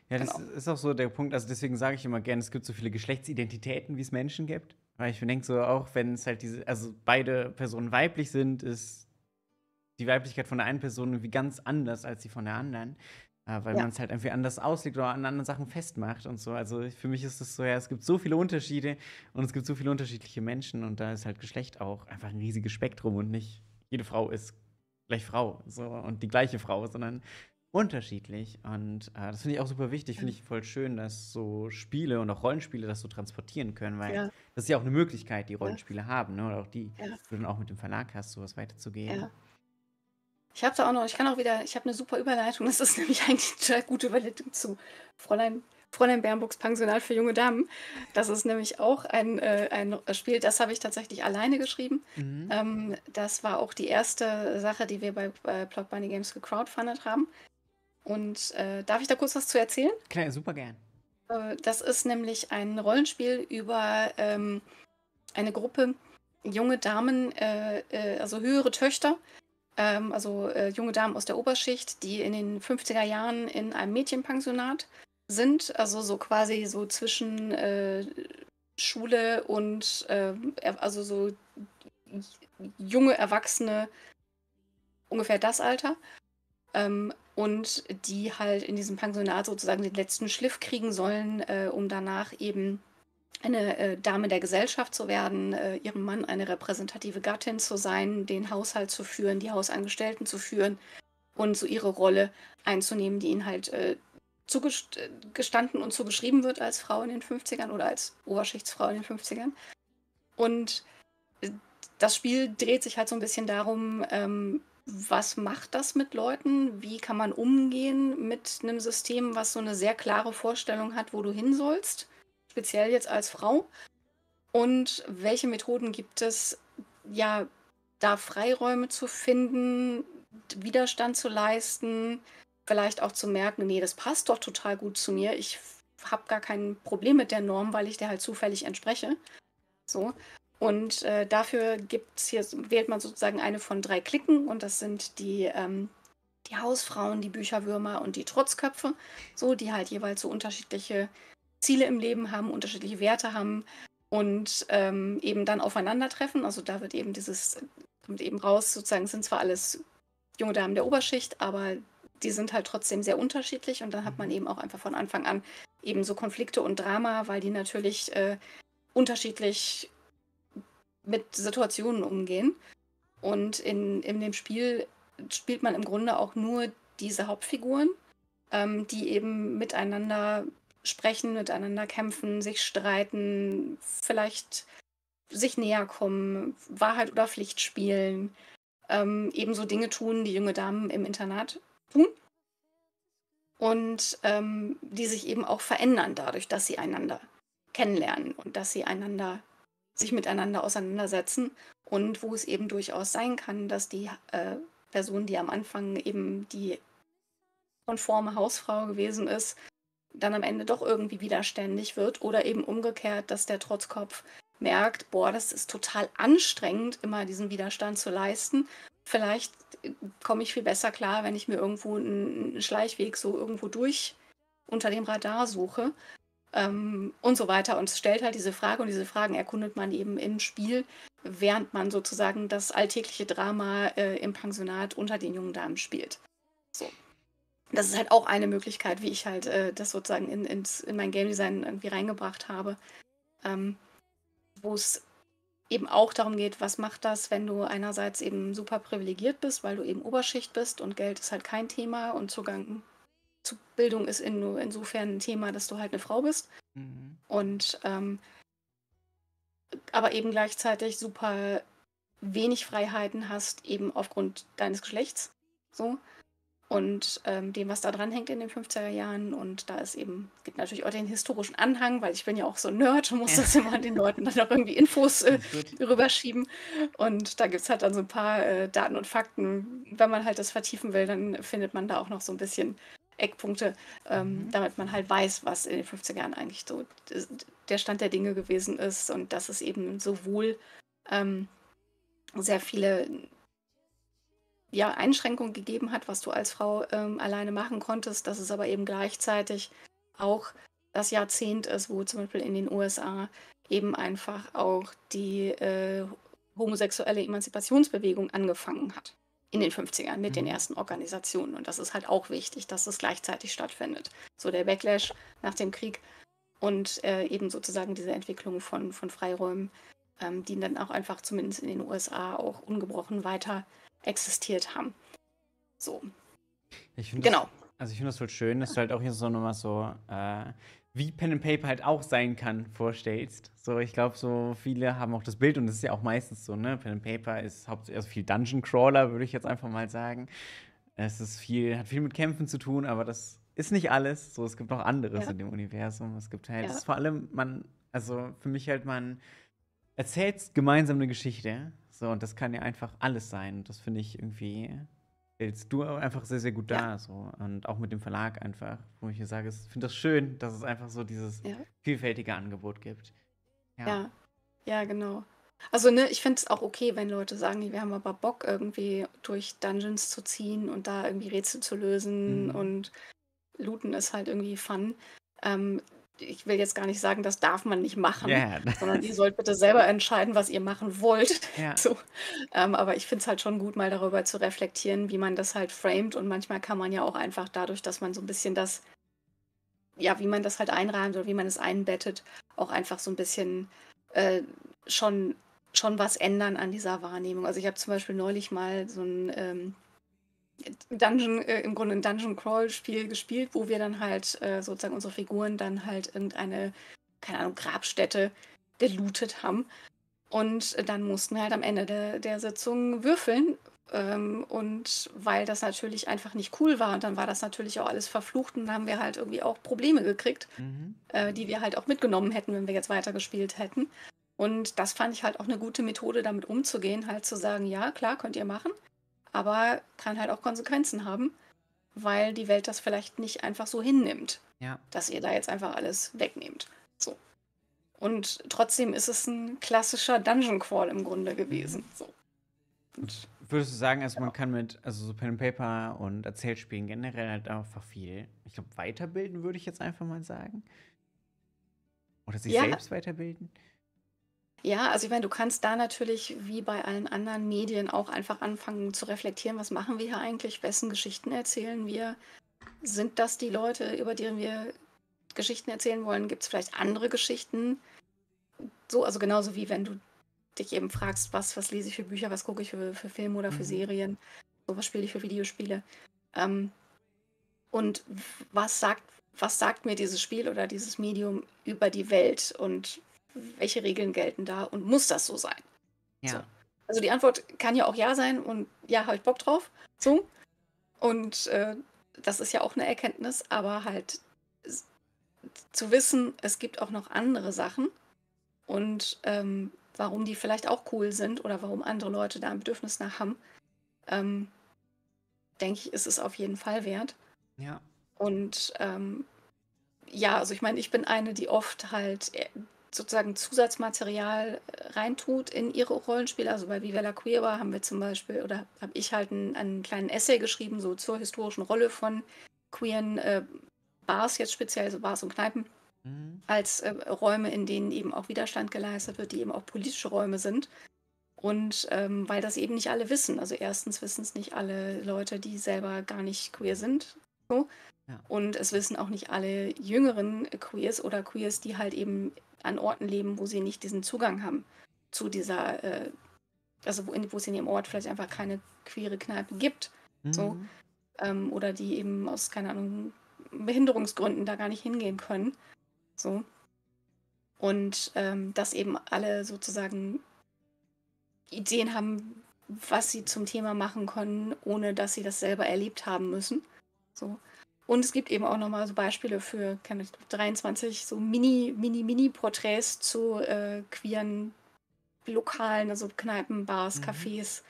Speaker 1: Ja, das
Speaker 2: Genau.
Speaker 1: ist auch so der Punkt. Also deswegen sage ich immer gerne, es gibt so viele Geschlechtsidentitäten, wie es Menschen gibt. Weil ich denke so, auch wenn es halt diese, also beide Personen weiblich sind, ist die Weiblichkeit von der einen Person irgendwie ganz anders als die von der anderen. Äh, weil
Speaker 2: Ja.
Speaker 1: man es halt irgendwie anders auslegt oder an anderen Sachen festmacht und so. Also für mich ist es so, ja, es gibt so viele Unterschiede und es gibt so viele unterschiedliche Menschen und da ist halt Geschlecht auch einfach ein riesiges Spektrum und nicht jede Frau ist gleich Frau so und die gleiche Frau, sondern unterschiedlich. Und äh, das finde ich auch super wichtig, finde ich voll schön, dass so Spiele und auch Rollenspiele das so transportieren können, weil
Speaker 2: Ja.
Speaker 1: das ist ja auch eine Möglichkeit, die Rollenspiele haben, ne? Oder auch die,
Speaker 2: Ja.
Speaker 1: die du dann auch mit dem Verlag hast, sowas weiterzugeben.
Speaker 2: Ja. Ich habe da auch noch, ich kann auch wieder, ich habe eine super Überleitung. Das ist (laughs) nämlich eigentlich eine total gute Überleitung zu Fräulein, Fräulein Bernburgs Pensionat für junge Damen. Das ist nämlich auch ein, äh, ein Spiel, das habe ich tatsächlich alleine geschrieben.
Speaker 1: Mhm.
Speaker 2: Ähm, das war auch die erste Sache, die wir bei, bei Plot Bunny Games gecrowdfundet haben. Und äh, darf ich da kurz was zu erzählen?
Speaker 1: Klar, super gern.
Speaker 2: Äh, das ist nämlich ein Rollenspiel über ähm, eine Gruppe junge Damen, äh, äh, also höhere Töchter, ähm, also äh, junge Damen aus der Oberschicht, die in den 50er Jahren in einem Mädchenpensionat sind, also so quasi so zwischen äh, Schule und äh, also so junge Erwachsene, ungefähr das Alter. Ähm, und die halt in diesem Pensionat sozusagen den letzten Schliff kriegen sollen, äh, um danach eben eine äh, Dame der Gesellschaft zu werden, äh, ihrem Mann eine repräsentative Gattin zu sein, den Haushalt zu führen, die Hausangestellten zu führen und so ihre Rolle einzunehmen, die ihnen halt äh, zugestanden und zugeschrieben wird als Frau in den 50ern oder als Oberschichtsfrau in den 50ern. Und äh, das Spiel dreht sich halt so ein bisschen darum, ähm, was macht das mit Leuten? Wie kann man umgehen mit einem System, was so eine sehr klare Vorstellung hat, wo du hin sollst? Speziell jetzt als Frau. Und welche Methoden gibt es, ja, da Freiräume zu finden, Widerstand zu leisten, vielleicht auch zu merken, nee, das passt doch total gut zu mir. Ich habe gar kein Problem mit der Norm, weil ich der halt zufällig entspreche. So. Und äh, dafür gibt's hier, wählt man sozusagen eine von drei Klicken und das sind die, ähm, die Hausfrauen, die Bücherwürmer und die Trotzköpfe, so, die halt jeweils so unterschiedliche Ziele im Leben haben, unterschiedliche Werte haben und ähm, eben dann aufeinandertreffen. Also da wird eben dieses, kommt eben raus, sozusagen sind zwar alles junge Damen der Oberschicht, aber die sind halt trotzdem sehr unterschiedlich und dann hat man mhm. eben auch einfach von Anfang an eben so Konflikte und Drama, weil die natürlich äh, unterschiedlich mit Situationen umgehen. Und in, in dem Spiel spielt man im Grunde auch nur diese Hauptfiguren, ähm, die eben miteinander sprechen, miteinander kämpfen, sich streiten, vielleicht sich näher kommen, Wahrheit oder Pflicht spielen, ähm, ebenso Dinge tun, die junge Damen im Internat tun. Und ähm, die sich eben auch verändern dadurch, dass sie einander kennenlernen und dass sie einander sich miteinander auseinandersetzen und wo es eben durchaus sein kann, dass die äh, Person, die am Anfang eben die konforme Hausfrau gewesen ist, dann am Ende doch irgendwie widerständig wird oder eben umgekehrt, dass der Trotzkopf merkt, boah, das ist total anstrengend, immer diesen Widerstand zu leisten. Vielleicht äh, komme ich viel besser klar, wenn ich mir irgendwo einen Schleichweg so irgendwo durch unter dem Radar suche ähm, und so weiter. Und es stellt halt diese Frage und diese Fragen erkundet man eben im Spiel, während man sozusagen das alltägliche Drama äh, im Pensionat unter den jungen Damen spielt. So. Das ist halt auch eine Möglichkeit, wie ich halt äh, das sozusagen in, ins, in mein Game Design irgendwie reingebracht habe. Ähm, Wo es eben auch darum geht, was macht das, wenn du einerseits eben super privilegiert bist, weil du eben Oberschicht bist und Geld ist halt kein Thema und Zugang zu Bildung ist in, insofern ein Thema, dass du halt eine Frau bist. Mhm. Und ähm, aber eben gleichzeitig super wenig Freiheiten hast, eben aufgrund deines Geschlechts. So. Und ähm, dem, was da dran hängt in den 50er Jahren. Und da ist eben, es gibt natürlich auch den historischen Anhang, weil ich bin ja auch so ein Nerd und muss ja. das immer den Leuten dann auch irgendwie Infos äh, rüberschieben. Und da gibt es halt dann so ein paar äh, Daten und Fakten. Wenn man halt das vertiefen will, dann findet man da auch noch so ein bisschen Eckpunkte, ähm, mhm. damit man halt weiß, was in den 50er Jahren eigentlich so der Stand der Dinge gewesen ist und dass es eben sowohl ähm, sehr viele ja, Einschränkungen gegeben hat, was du als Frau ähm, alleine machen konntest, dass es aber eben gleichzeitig auch das Jahrzehnt ist, wo zum Beispiel in den USA eben einfach auch die äh, homosexuelle Emanzipationsbewegung angefangen hat in den 50ern mit mhm. den ersten Organisationen. Und das ist halt auch wichtig, dass es gleichzeitig stattfindet. So der Backlash nach dem Krieg und äh, eben sozusagen diese Entwicklung von, von Freiräumen, ähm, die dann auch einfach zumindest in den USA auch ungebrochen weiter existiert haben. So.
Speaker 1: Ich genau. Das, also ich finde das voll schön, dass du halt auch hier so nochmal so äh, wie Pen and Paper halt auch sein kann, vorstellst. So, ich glaube, so viele haben auch das Bild und das ist ja auch meistens so, ne? Pen and Paper ist hauptsächlich also viel Dungeon Crawler, würde ich jetzt einfach mal sagen. Es ist viel, hat viel mit Kämpfen zu tun, aber das ist nicht alles. So, es gibt noch anderes ja. in dem Universum. Es gibt halt, ja. vor allem, man, also für mich halt, man erzählt gemeinsam eine Geschichte. So, und das kann ja einfach alles sein. Und das finde ich irgendwie stellst du einfach sehr, sehr gut
Speaker 2: Ja.
Speaker 1: dar. So. Und auch mit dem Verlag einfach, wo ich mir sage, ich finde das schön, dass es einfach so dieses
Speaker 2: Ja.
Speaker 1: vielfältige Angebot gibt. Ja.
Speaker 2: Ja, ja, genau. Also, ne, ich finde es auch okay, wenn Leute sagen, wir haben aber Bock, irgendwie durch Dungeons zu ziehen und da irgendwie Rätsel zu lösen
Speaker 1: Mhm.
Speaker 2: und Looten ist halt irgendwie Fun. Ähm, ich will jetzt gar nicht sagen, das darf man nicht machen,
Speaker 1: Ja,
Speaker 2: sondern ihr sollt bitte selber entscheiden, was ihr machen wollt. (laughs)
Speaker 1: ja.
Speaker 2: So. Ähm, aber ich finde es halt schon gut, mal darüber zu reflektieren, wie man das halt framet. Und manchmal kann man ja auch einfach dadurch, dass man so ein bisschen das, ja, wie man das halt einrahmt oder wie man es einbettet, auch einfach so ein bisschen äh, schon, schon was ändern an dieser Wahrnehmung. Also ich habe zum Beispiel neulich mal so ein ähm, Dungeon, äh, im Grunde ein Dungeon Crawl Spiel gespielt, wo wir dann halt äh, sozusagen unsere Figuren dann halt irgendeine, keine Ahnung, Grabstätte gelootet haben. Und dann mussten wir halt am Ende der, der Sitzung würfeln. Ähm, und weil das natürlich einfach nicht cool war, und dann war das natürlich auch alles verflucht, und dann haben wir halt irgendwie auch Probleme gekriegt,
Speaker 1: Mhm.
Speaker 2: äh, die wir halt auch mitgenommen hätten, wenn wir jetzt weitergespielt hätten. Und das fand ich halt auch eine gute Methode, damit umzugehen, halt zu sagen, ja, klar, könnt ihr machen, aber kann halt auch Konsequenzen haben, weil die Welt das vielleicht nicht einfach so hinnimmt,
Speaker 1: Ja.
Speaker 2: dass ihr da jetzt einfach alles wegnehmt. So. Und trotzdem ist es ein klassischer Dungeon Crawl im Grunde gewesen. So.
Speaker 1: Und würdest du sagen, also man kann mit, also so Pen and Paper und Erzählspielen generell halt einfach viel, ich glaube, weiterbilden würde ich jetzt einfach mal sagen. Oder sich
Speaker 2: Ja.
Speaker 1: selbst weiterbilden.
Speaker 2: Ja, also ich meine, du kannst da natürlich wie bei allen anderen Medien auch einfach anfangen zu reflektieren, was machen wir hier eigentlich, wessen Geschichten erzählen wir? Sind das die Leute, über die wir Geschichten erzählen wollen? Gibt es vielleicht andere Geschichten? So, also genauso wie wenn du dich eben fragst, was, was lese ich für Bücher, was gucke ich für, für Filme oder für
Speaker 1: Mhm.
Speaker 2: Serien, so was spiele ich für Videospiele. Ähm, und was sagt, was sagt mir dieses Spiel oder dieses Medium über die Welt und welche Regeln gelten da und muss das so sein?
Speaker 1: Ja.
Speaker 2: So. Also die Antwort kann ja auch ja sein und ja, habe ich Bock drauf. So. Und äh, das ist ja auch eine Erkenntnis, aber halt zu wissen, es gibt auch noch andere Sachen und ähm, warum die vielleicht auch cool sind oder warum andere Leute da ein Bedürfnis nach haben, ähm, denke ich, ist es auf jeden Fall wert.
Speaker 1: Ja.
Speaker 2: Und ähm, ja, also ich meine, ich bin eine, die oft halt äh, sozusagen Zusatzmaterial äh, reintut in ihre Rollenspiele. Also bei Viva la Queer haben wir zum Beispiel, oder habe ich halt einen, einen kleinen Essay geschrieben, so zur historischen Rolle von queeren äh, Bars, jetzt speziell, so Bars und Kneipen,
Speaker 1: Mhm.
Speaker 2: als äh, Räume, in denen eben auch Widerstand geleistet wird, die eben auch politische Räume sind. Und ähm, weil das eben nicht alle wissen. Also erstens wissen es nicht alle Leute, die selber gar nicht queer sind. So.
Speaker 1: Ja.
Speaker 2: Und es wissen auch nicht alle jüngeren Queers oder Queers, die halt eben an Orten leben, wo sie nicht diesen Zugang haben zu dieser, äh, also wo, in, wo es in ihrem Ort vielleicht einfach keine queere Kneipe gibt. So.
Speaker 1: Mhm.
Speaker 2: Ähm, oder die eben aus, keine Ahnung, Behinderungsgründen da gar nicht hingehen können. So. Und ähm, dass eben alle sozusagen Ideen haben, was sie zum Thema machen können, ohne dass sie das selber erlebt haben müssen. So. Und es gibt eben auch nochmal so Beispiele für Ahnung, 23 so Mini, Mini, Mini-Porträts zu äh, queeren Lokalen, also Kneipen, Bars,
Speaker 1: Mhm.
Speaker 2: Cafés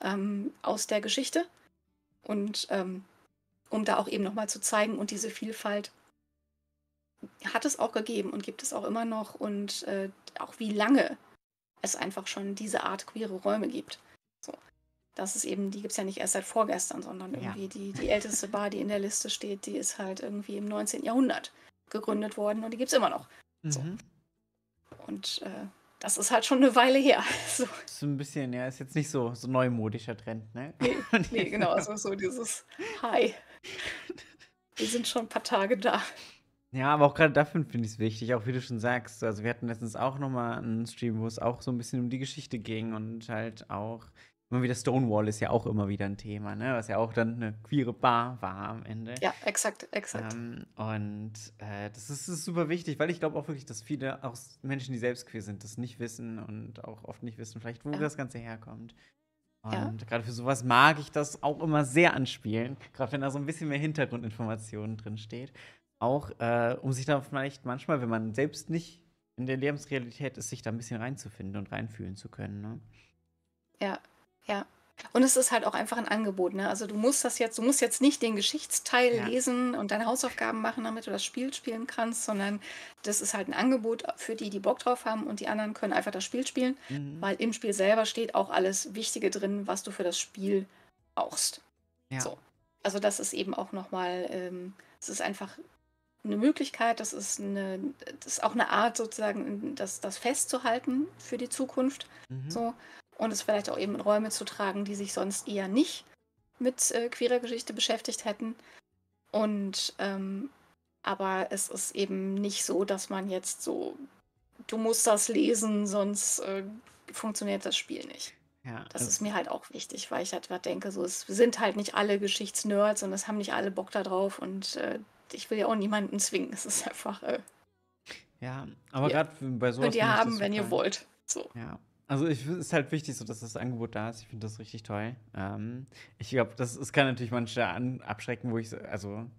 Speaker 2: ähm, aus der Geschichte. Und ähm, um da auch eben nochmal zu zeigen und diese Vielfalt hat es auch gegeben und gibt es auch immer noch und äh, auch wie lange es einfach schon diese Art queere Räume gibt. So. Das ist eben, die gibt es ja nicht erst seit vorgestern, sondern
Speaker 1: Ja.
Speaker 2: irgendwie die, die älteste Bar, die in der Liste steht, die ist halt irgendwie im 19. Jahrhundert gegründet worden und die gibt es immer noch. So.
Speaker 1: Mhm.
Speaker 2: Und äh, das ist halt schon eine Weile her. (laughs) So,
Speaker 1: So ein bisschen, ja, ist jetzt nicht so, so neumodischer Trend, ne?
Speaker 2: Nee, nee, genau, (laughs) also so dieses Hi. Wir sind schon ein paar Tage da.
Speaker 1: Ja, aber auch gerade dafür finde ich es wichtig, auch wie du schon sagst. Also wir hatten letztens auch nochmal einen Stream, wo es auch so ein bisschen um die Geschichte ging und halt auch immer wieder Stonewall ist ja auch immer wieder ein Thema, ne? Was ja auch dann eine queere Bar war am Ende.
Speaker 2: Ja, exakt, exakt.
Speaker 1: Ähm, und äh, das ist, ist super wichtig, weil ich glaube auch wirklich, dass viele, auch Menschen, die selbst queer sind, das nicht wissen und auch oft nicht wissen, vielleicht, wo
Speaker 2: Ja.
Speaker 1: das Ganze herkommt. Und
Speaker 2: Ja.
Speaker 1: gerade für sowas mag ich das auch immer sehr anspielen, gerade wenn da so ein bisschen mehr Hintergrundinformationen drin steht. Auch äh, um sich da vielleicht manchmal, wenn man selbst nicht in der Lebensrealität ist, sich da ein bisschen reinzufinden und reinfühlen zu können. Ne?
Speaker 2: Ja, ja. Und es ist halt auch einfach ein Angebot, ne? Also du musst das jetzt, du musst jetzt nicht den Geschichtsteil
Speaker 1: Ja.
Speaker 2: lesen und deine Hausaufgaben machen, damit du das Spiel spielen kannst, sondern das ist halt ein Angebot für die, die Bock drauf haben und die anderen können einfach das Spiel spielen,
Speaker 1: Mhm.
Speaker 2: weil im Spiel selber steht auch alles Wichtige drin, was du für das Spiel brauchst.
Speaker 1: Ja.
Speaker 2: So. Also das ist eben auch nochmal, ähm, es ist einfach eine Möglichkeit, das ist, eine, das ist auch eine Art sozusagen, das, das festzuhalten für die Zukunft.
Speaker 1: Mhm.
Speaker 2: So. Und es vielleicht auch eben in Räume zu tragen, die sich sonst eher nicht mit äh, queerer Geschichte beschäftigt hätten. Und ähm, aber es ist eben nicht so, dass man jetzt so, du musst das lesen, sonst äh, funktioniert das Spiel nicht.
Speaker 1: Ja,
Speaker 2: Das
Speaker 1: also-
Speaker 2: ist mir halt auch wichtig, weil ich halt denke, so, es sind halt nicht alle Geschichtsnerds und es haben nicht alle Bock da drauf und äh, ich will ja auch niemanden zwingen. Es ist einfach, äh,
Speaker 1: ja, aber
Speaker 2: Ja.
Speaker 1: gerade bei sowas.
Speaker 2: könnt ihr haben, wenn ihr wollt. So.
Speaker 1: Ja, also ich ist halt wichtig, so dass das Angebot da ist. Ich finde das richtig toll. Ähm, ich glaube, das, es kann natürlich manche an, abschrecken, wo ich so, also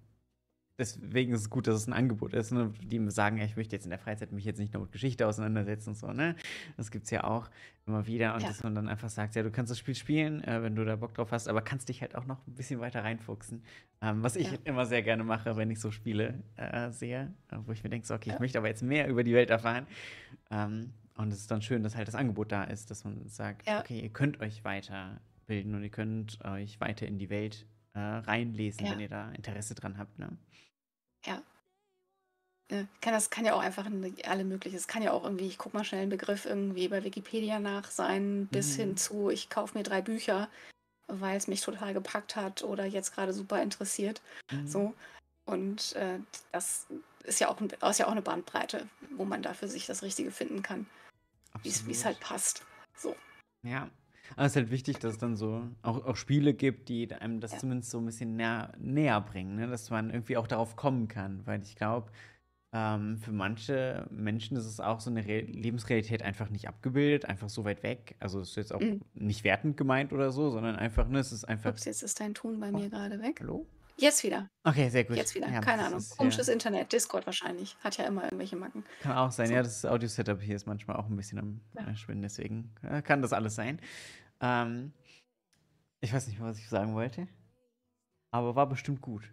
Speaker 1: deswegen ist es gut, dass es ein Angebot ist, ne? die sagen, ja, ich möchte jetzt in der Freizeit mich jetzt nicht nur mit Geschichte auseinandersetzen und so, ne? Das gibt es ja auch immer wieder und
Speaker 2: Ja.
Speaker 1: dass man dann einfach sagt, ja, du kannst das Spiel spielen, äh, wenn du da Bock drauf hast, aber kannst dich halt auch noch ein bisschen weiter reinfuchsen. Ähm, was ich
Speaker 2: Ja.
Speaker 1: immer sehr gerne mache, wenn ich so Spiele äh, sehe, äh, wo ich mir denke, so, okay, ich möchte aber jetzt mehr über die Welt erfahren. Ähm, und es ist dann schön, dass halt das Angebot da ist, dass man sagt,
Speaker 2: Ja.
Speaker 1: okay, ihr könnt euch weiterbilden und ihr könnt euch weiter in die Welt äh, reinlesen,
Speaker 2: Ja.
Speaker 1: wenn ihr da Interesse dran habt. Ne?
Speaker 2: Ja, kann, das kann ja auch einfach in alle mögliche. Es kann ja auch irgendwie, ich gucke mal schnell einen Begriff irgendwie bei Wikipedia nach sein, bis
Speaker 1: Mhm.
Speaker 2: hin zu, ich kaufe mir drei Bücher, weil es mich total gepackt hat oder jetzt gerade super interessiert.
Speaker 1: Mhm.
Speaker 2: So. Und äh, das ist ja, auch, ist ja auch eine Bandbreite, wo man da für sich das Richtige finden kann, wie es halt passt. So.
Speaker 1: Ja. Aber es ist halt wichtig, dass es dann so auch, auch Spiele gibt, die einem das
Speaker 2: Ja.
Speaker 1: zumindest so ein bisschen näher, näher bringen, ne? dass man irgendwie auch darauf kommen kann. Weil ich glaube, ähm, für manche Menschen ist es auch so eine Re Lebensrealität einfach nicht abgebildet, einfach so weit weg. Also es ist jetzt auch
Speaker 2: Mhm.
Speaker 1: nicht wertend gemeint oder so, sondern einfach, ne, es ist einfach.
Speaker 2: Ups, jetzt ist dein Ton bei
Speaker 1: Oh.
Speaker 2: mir gerade weg.
Speaker 1: Hallo?
Speaker 2: Jetzt wieder.
Speaker 1: Okay, sehr gut.
Speaker 2: Jetzt wieder.
Speaker 1: Ja,
Speaker 2: Keine Ahnung.
Speaker 1: ist
Speaker 2: Komisches
Speaker 1: ja,
Speaker 2: Internet. Discord wahrscheinlich. Hat ja immer irgendwelche Macken.
Speaker 1: kann auch sein.
Speaker 2: So.
Speaker 1: Ja, das Audio-Setup hier ist manchmal auch ein bisschen am
Speaker 2: Ja.
Speaker 1: Schwinden, deswegen äh, kann das alles sein. Ähm, ich weiß nicht mehr, was ich sagen wollte, aber war bestimmt gut.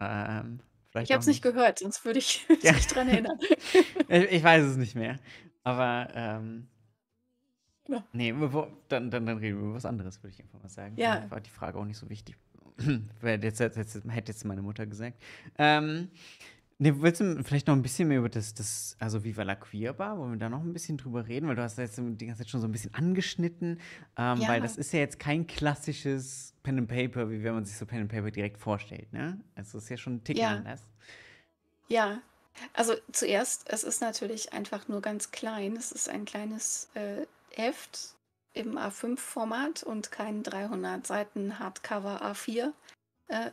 Speaker 1: Ähm,
Speaker 2: Ich habe es nicht gehört, sonst würde ich (laughs)
Speaker 1: Ja.
Speaker 2: mich dran erinnern. (laughs)
Speaker 1: Ich, ich weiß es nicht mehr. Aber, ähm,
Speaker 2: Ja.
Speaker 1: nee, wo, dann, dann, dann reden wir über was anderes, würde ich einfach mal sagen.
Speaker 2: Ja.
Speaker 1: Dann war die Frage auch nicht so wichtig. (clears throat) Jetzt, jetzt, jetzt, hätte jetzt meine Mutter gesagt. Ähm, nee, willst du vielleicht noch ein bisschen mehr über das, das also Viva la Queer Bar, wollen wir da noch ein bisschen drüber reden? Weil du hast jetzt die ganze Zeit schon so ein bisschen angeschnitten. Ähm,
Speaker 2: Ja.
Speaker 1: Weil das ist ja jetzt kein klassisches Pen and Paper, wie wenn man sich so Pen and Paper direkt vorstellt, ne? Also es ist ja schon ein Tick
Speaker 2: Ja.
Speaker 1: anders.
Speaker 2: Ja, also zuerst, es ist natürlich einfach nur ganz klein. Es ist ein kleines äh, Heft im A5-Format und kein 300 Seiten Hardcover A4 äh.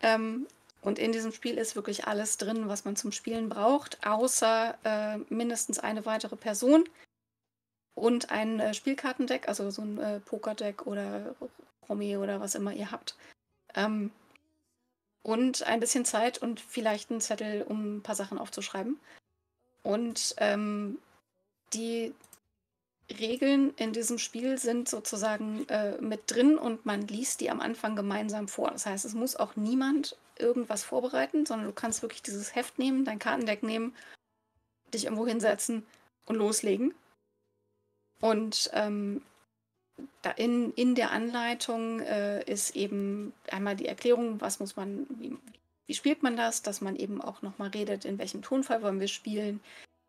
Speaker 2: Ähm, und in diesem Spiel ist wirklich alles drin, was man zum Spielen braucht, außer äh, mindestens eine weitere Person und ein äh, Spielkartendeck, also so ein äh, Pokerdeck oder Romy oder was immer ihr habt. Ähm, und ein bisschen Zeit und vielleicht einen Zettel, um ein paar Sachen aufzuschreiben. Und ähm, die Regeln in diesem Spiel sind sozusagen äh, mit drin und man liest die am Anfang gemeinsam vor. Das heißt, es muss auch niemand irgendwas vorbereiten, sondern du kannst wirklich dieses Heft nehmen, dein Kartendeck nehmen, dich irgendwo hinsetzen und loslegen. Und ähm, da in, in der Anleitung äh, ist eben einmal die Erklärung, was muss man, wie, wie spielt man das, dass man eben auch nochmal redet, in welchem Tonfall wollen wir spielen,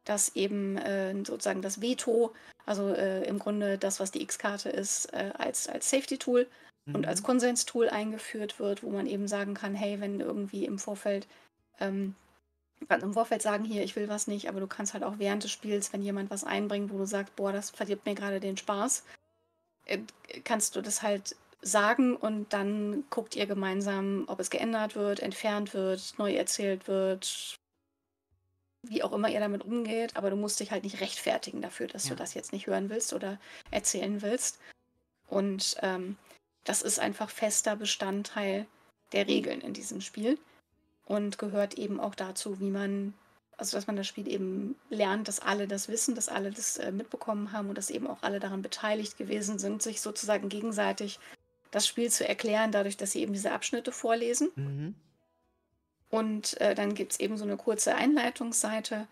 Speaker 2: dass eben äh, sozusagen das Veto, also äh, im Grunde das, was die X-Karte ist, äh, als, als Safety-Tool und
Speaker 1: Mhm.
Speaker 2: als Konsenstool eingeführt wird, wo man eben sagen kann, hey, wenn irgendwie im Vorfeld, ähm, im Vorfeld sagen, hier, ich will was nicht, aber du kannst halt auch während des Spiels, wenn jemand was einbringt, wo du sagst, boah, das verdirbt mir gerade den Spaß, äh, kannst du das halt sagen und dann guckt ihr gemeinsam, ob es geändert wird, entfernt wird, neu erzählt wird, wie auch immer ihr damit umgeht, aber du musst dich halt nicht rechtfertigen dafür, dass
Speaker 1: Ja.
Speaker 2: du das jetzt nicht hören willst oder erzählen willst. Und ähm, das ist einfach fester Bestandteil der Regeln in diesem Spiel und gehört eben auch dazu, wie man also dass man das Spiel eben lernt, dass alle das wissen, dass alle das äh, mitbekommen haben und dass eben auch alle daran beteiligt gewesen sind, sich sozusagen gegenseitig das Spiel zu erklären, dadurch, dass sie eben diese Abschnitte vorlesen. Mhm. Und äh, dann gibt es eben so eine kurze Einleitungsseite,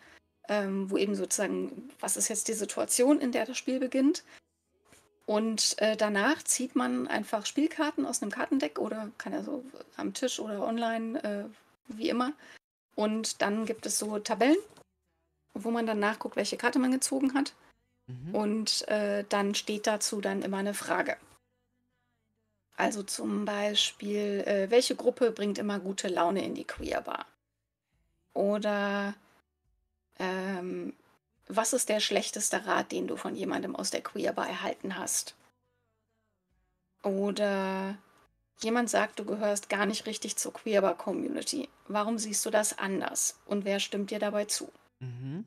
Speaker 2: ähm, wo eben sozusagen, was ist jetzt die Situation, in der das Spiel beginnt. Und äh, danach zieht man einfach Spielkarten aus einem Kartendeck oder kann er so am Tisch oder online, äh, wie immer. Und dann gibt es so Tabellen, wo man dann nachguckt, welche Karte man gezogen hat. Mhm. Und äh, dann steht dazu dann immer eine Frage. Also zum Beispiel, äh, welche Gruppe bringt immer gute Laune in die Queer Bar? Oder ähm, was ist der schlechteste Rat, den du von jemandem aus der Queer Bar erhalten hast? Oder jemand sagt, du gehörst gar nicht richtig zur Queer Bar Community. Warum siehst du das anders? Und wer stimmt dir dabei zu? Mhm.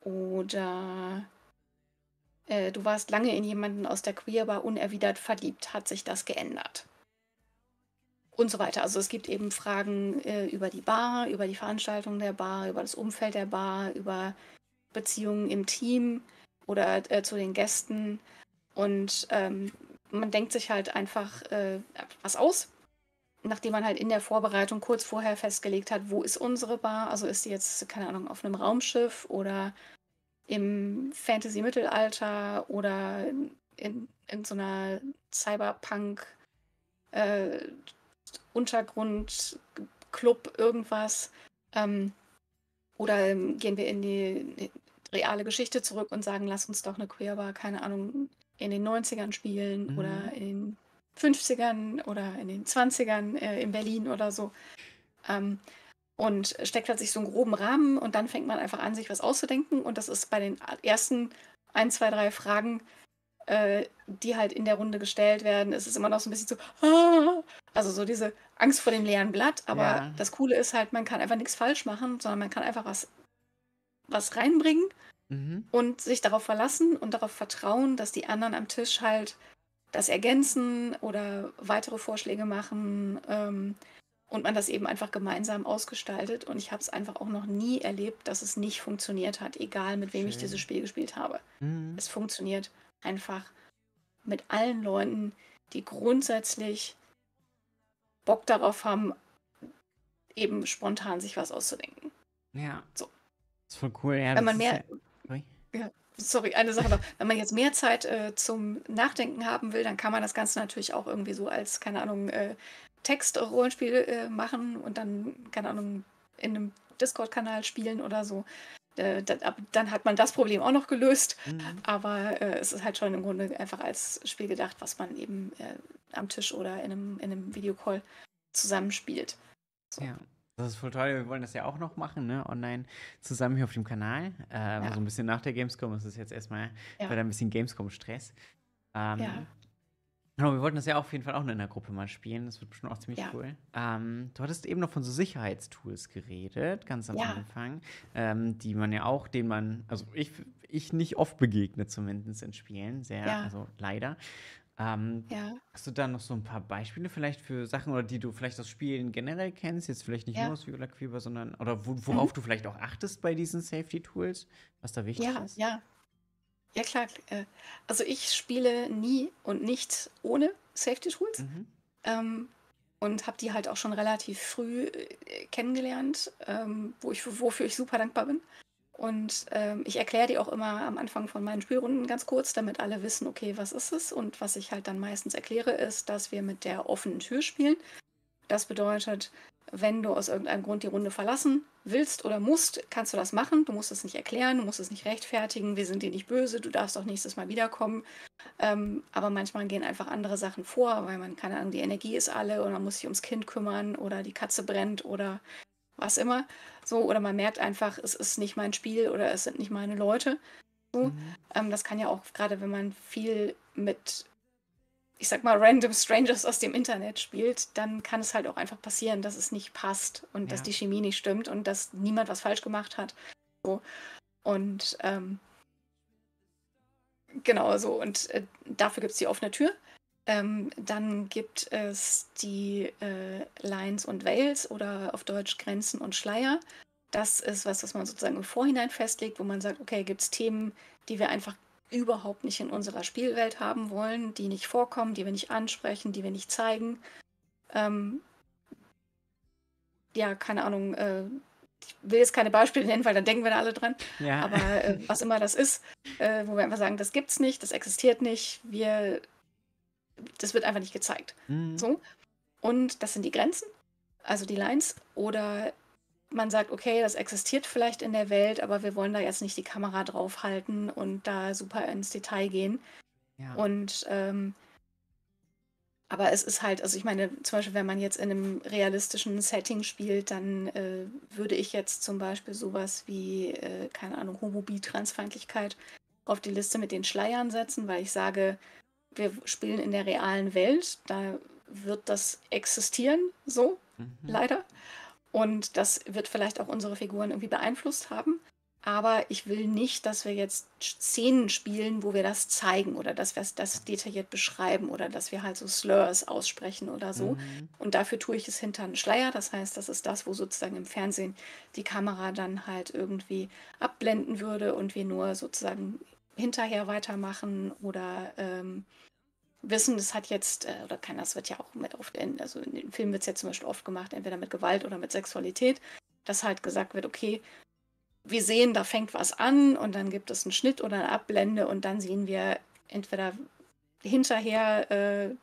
Speaker 2: Oder äh, du warst lange in jemanden aus der Queerbar unerwidert verliebt. Hat sich das geändert? Und so weiter. Also es gibt eben Fragen äh, über die Bar, über die Veranstaltung der Bar, über das Umfeld der Bar, über Beziehungen im Team oder äh, zu den Gästen. Und ähm, man denkt sich halt einfach äh, was aus, nachdem man halt in der Vorbereitung kurz vorher festgelegt hat, wo ist unsere Bar? Also ist sie jetzt, keine Ahnung, auf einem Raumschiff oder im Fantasy-Mittelalter oder in, in so einer Cyberpunk äh, Untergrund, Club, irgendwas. Ähm, oder gehen wir in die, die, reale Geschichte zurück und sagen, lass uns doch eine Queerbar, keine Ahnung, in den 90ern spielen mhm. oder in den 50ern oder in den 20ern äh, in Berlin oder so. Ähm, und steckt halt sich so einen groben Rahmen und dann fängt man einfach an, sich was auszudenken. Und das ist bei den ersten ein, zwei, drei Fragen, äh, die halt in der Runde gestellt werden, ist es immer noch so ein bisschen so, ah! (laughs) also so diese Angst vor dem leeren Blatt. Aber ja. das Coole ist halt, man kann einfach nichts falsch machen, sondern man kann einfach was, was reinbringen mhm. und sich darauf verlassen und darauf vertrauen, dass die anderen am Tisch halt das ergänzen oder weitere Vorschläge machen. Ähm, und man das eben einfach gemeinsam ausgestaltet. Und ich habe es einfach auch noch nie erlebt, dass es nicht funktioniert hat, egal mit wem Schön. ich dieses Spiel gespielt habe. Mhm. Es funktioniert einfach mit allen Leuten, die grundsätzlich Bock darauf haben, eben spontan sich was auszudenken.
Speaker 1: Ja. So. Das ist voll cool. Ja,
Speaker 2: Wenn man mehr. Ja, ja, sorry, eine Sache noch. Wenn man jetzt mehr Zeit äh, zum Nachdenken haben will, dann kann man das Ganze natürlich auch irgendwie so als, keine Ahnung, äh, Text-Rollenspiel äh, machen und dann, keine Ahnung, in einem Discord-Kanal spielen oder so. Äh, dann hat man das Problem auch noch gelöst. Mhm. Aber äh, es ist halt schon im Grunde einfach als Spiel gedacht, was man eben äh, am Tisch oder in einem, in einem Videocall zusammenspielt.
Speaker 1: So. Ja. Das ist voll toll. Wir wollen das ja auch noch machen, ne? Online zusammen hier auf dem Kanal. Äh, ja. So ein bisschen nach der Gamescom. Es ist jetzt erstmal ja. ein bisschen Gamescom-Stress. Ähm, ja. Genau, wir wollten das ja auf jeden Fall auch in der Gruppe mal spielen. Das wird bestimmt auch ziemlich ja. cool. Ähm, du hattest eben noch von so Sicherheitstools geredet, ganz am ja. Anfang, ähm, die man ja auch, denen man, also ich, ich nicht oft begegne, zumindest in Spielen, sehr, ja. also leider. Ähm, ja. Hast du da noch so ein paar Beispiele vielleicht für Sachen oder die du vielleicht aus Spielen generell kennst, jetzt vielleicht nicht nur aus Viola Quiver, sondern oder wo, worauf mhm. du vielleicht auch achtest bei diesen Safety Tools, was da wichtig ist?
Speaker 2: Ja, ja. Ja, klar. Äh, also ich spiele nie und nicht ohne Safety Tools. Mhm. Ähm, und habe die halt auch schon relativ früh äh, kennengelernt, ähm, wo ich, wofür ich super dankbar bin. Und ähm, ich erkläre die auch immer am Anfang von meinen Spielrunden ganz kurz, damit alle wissen, okay, was ist es? Und was ich halt dann meistens erkläre, ist, dass wir mit der offenen Tür spielen. Das bedeutet, wenn du aus irgendeinem Grund die Runde verlassen willst oder musst, kannst du das machen. Du musst es nicht erklären, du musst es nicht rechtfertigen. Wir sind dir nicht böse, du darfst auch nächstes Mal wiederkommen. Ähm, aber manchmal gehen einfach andere Sachen vor, weil man, keine Ahnung, die Energie ist alle oder man muss sich ums Kind kümmern oder die Katze brennt oder was immer. So, oder man merkt einfach, es ist nicht mein Spiel oder es sind nicht meine Leute. So. Mhm. Ähm, das kann ja auch, gerade wenn man viel mit ich sag mal, random Strangers aus dem Internet spielt, dann kann es halt auch einfach passieren, dass es nicht passt und ja. dass die Chemie nicht stimmt und dass niemand was falsch gemacht hat. So. Und ähm, genau so. Und äh, dafür gibt es die offene Tür. Ähm, dann gibt es die äh, Lines und Veils oder auf Deutsch Grenzen und Schleier. das ist was, was man sozusagen im Vorhinein festlegt, wo man sagt, okay, gibt es Themen, die wir einfach überhaupt nicht in unserer Spielwelt haben wollen, die nicht vorkommen, die wir nicht ansprechen, die wir nicht zeigen. Ähm, ja, keine Ahnung, äh, ich will jetzt keine Beispiele nennen, weil dann denken wir da alle dran. Ja. Aber äh, was immer das ist, äh, wo wir einfach sagen, das gibt's nicht, das existiert nicht, wir, das wird einfach nicht gezeigt. Mhm. So. Und das sind die Grenzen, also die Lines. Oder man sagt, okay, das existiert vielleicht in der Welt, aber wir wollen da jetzt nicht die Kamera draufhalten und da super ins Detail gehen. Ja. Und ähm, aber es ist halt, also ich meine, zum Beispiel, wenn man jetzt in einem realistischen Setting spielt, dann äh, würde ich jetzt zum Beispiel sowas wie, äh, keine Ahnung, Homobi, Transfeindlichkeit auf die Liste mit den Schleiern setzen, weil ich sage, wir spielen in der realen Welt, da wird das existieren, so, mhm. leider. Und das wird vielleicht auch unsere Figuren irgendwie beeinflusst haben. Aber ich will nicht, dass wir jetzt Szenen spielen, wo wir das zeigen oder dass wir das detailliert beschreiben oder dass wir halt so Slurs aussprechen oder so. Mhm. Und dafür tue ich es hinter einen Schleier. Das heißt, das ist das, wo sozusagen im Fernsehen die Kamera dann halt irgendwie abblenden würde und wir nur sozusagen hinterher weitermachen oder ähm, wissen, das hat jetzt, äh, oder keiner, das wird ja auch mit oft, in, also in den Filmen wird es ja zum Beispiel oft gemacht, entweder mit Gewalt oder mit Sexualität, dass halt gesagt wird, okay, wir sehen, da fängt was an und dann gibt es einen Schnitt oder eine Abblende und dann sehen wir entweder hinterher, äh,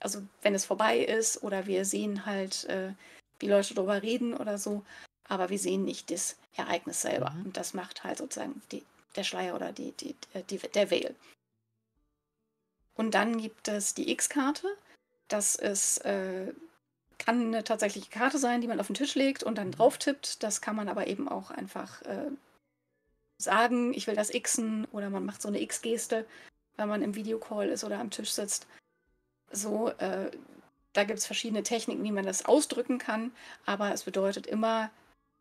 Speaker 2: also wenn es vorbei ist, oder wir sehen halt, äh, wie Leute darüber reden oder so, aber wir sehen nicht das Ereignis selber. Mhm. Und das macht halt sozusagen die, der Schleier oder die, die, die, der Veil. Und dann gibt es die X-Karte. Das ist äh, kann eine tatsächliche Karte sein, die man auf den Tisch legt und dann mhm. drauf tippt. Das kann man aber eben auch einfach äh, sagen, ich will das Xen oder man macht so eine X-Geste, wenn man im Videocall ist oder am Tisch sitzt. So, äh, da gibt es verschiedene Techniken, wie man das ausdrücken kann, aber es bedeutet immer,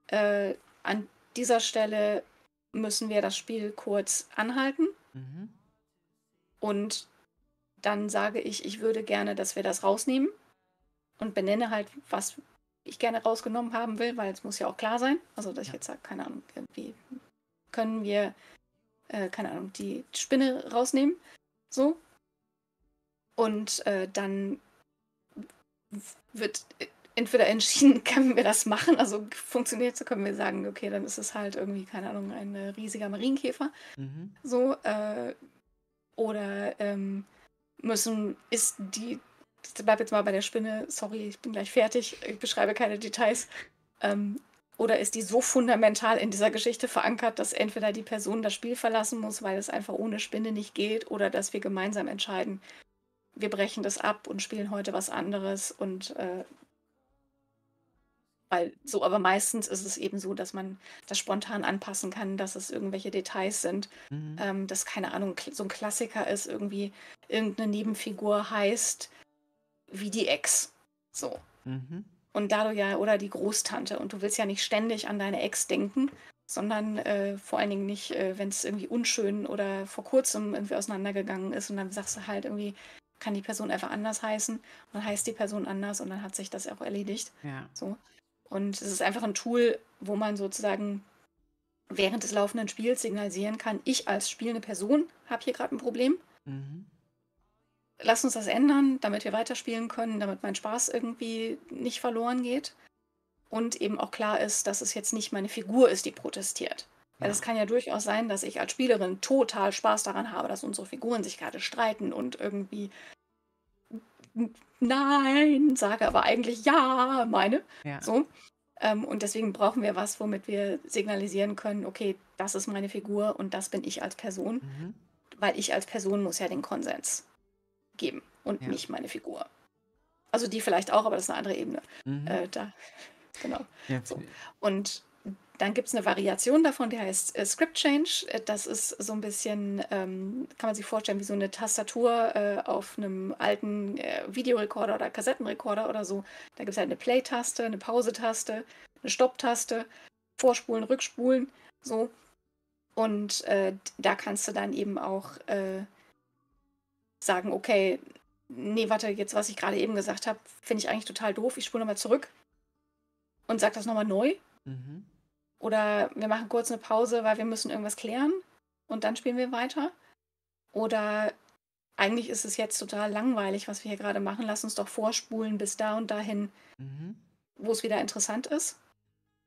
Speaker 2: äh, an dieser Stelle müssen wir das Spiel kurz anhalten. Mhm. Und dann sage ich, ich würde gerne, dass wir das rausnehmen und benenne halt, was ich gerne rausgenommen haben will, weil es muss ja auch klar sein. Also, dass ja. ich jetzt sage, keine Ahnung, irgendwie können wir, äh, keine Ahnung, die Spinne rausnehmen. So. Und äh, dann wird entweder entschieden, (laughs) können wir das machen, also funktioniert so, können wir sagen, okay, dann ist es halt irgendwie, keine Ahnung, ein riesiger Marienkäfer. Mhm. So, äh, oder ähm, müssen, ist die ich bleibe jetzt mal bei der Spinne, sorry, ich bin gleich fertig, ich beschreibe keine Details. Ähm, oder ist die so fundamental in dieser Geschichte verankert, dass entweder die Person das Spiel verlassen muss, weil es einfach ohne Spinne nicht geht, oder dass wir gemeinsam entscheiden, wir brechen das ab und spielen heute was anderes und äh, weil so, aber meistens ist es eben so, dass man das spontan anpassen kann, dass es irgendwelche Details sind. Mhm. Ähm, dass, keine Ahnung, so ein Klassiker ist, irgendwie irgendeine Nebenfigur heißt, wie die Ex. So. Mhm. Und da du ja, oder die Großtante, und du willst ja nicht ständig an deine Ex denken, sondern äh, vor allen Dingen nicht, äh, wenn es irgendwie unschön oder vor kurzem irgendwie auseinandergegangen ist und dann sagst du halt irgendwie, kann die Person einfach anders heißen und dann heißt die Person anders und dann hat sich das auch erledigt. Ja. So. Und es ist einfach ein Tool, wo man sozusagen während des laufenden Spiels signalisieren kann, ich als spielende Person habe hier gerade ein Problem. Mhm lass uns das ändern, damit wir weiterspielen können, damit mein Spaß irgendwie nicht verloren geht. Und eben auch klar ist, dass es jetzt nicht meine Figur ist, die protestiert. Weil es kann ja durchaus sein, dass ich als Spielerin total Spaß daran habe, dass unsere Figuren sich gerade streiten und irgendwie nein sage, aber eigentlich ja meine. Ja. So. Ähm, und deswegen brauchen wir was, womit wir signalisieren können, okay, das ist meine Figur und das bin ich als Person. Mhm. Weil ich als Person muss ja den Konsens geben und ja. nicht meine Figur. Also die vielleicht auch, aber das ist eine andere Ebene. Mhm. Äh, da, genau. Ja. So. Und dann gibt es eine Variation davon, die heißt äh, Script Change. Äh, das ist so ein bisschen, ähm, kann man sich vorstellen, wie so eine Tastatur äh, auf einem alten äh, Videorekorder oder Kassettenrekorder oder so. Da gibt es halt eine Play-Taste, eine Pause-Taste, eine Stopp-Taste, Vorspulen, Rückspulen, so. Und äh, da kannst du dann eben auch äh, sagen, okay, nee, warte, jetzt, was ich gerade eben gesagt habe, finde ich eigentlich total doof. Ich spule nochmal zurück und sage das nochmal neu. Mhm. Oder wir machen kurz eine Pause, weil wir müssen irgendwas klären und dann spielen wir weiter. Oder eigentlich ist es jetzt total langweilig, was wir hier gerade machen. Lass uns doch vorspulen bis da und dahin, mhm. wo es wieder interessant ist.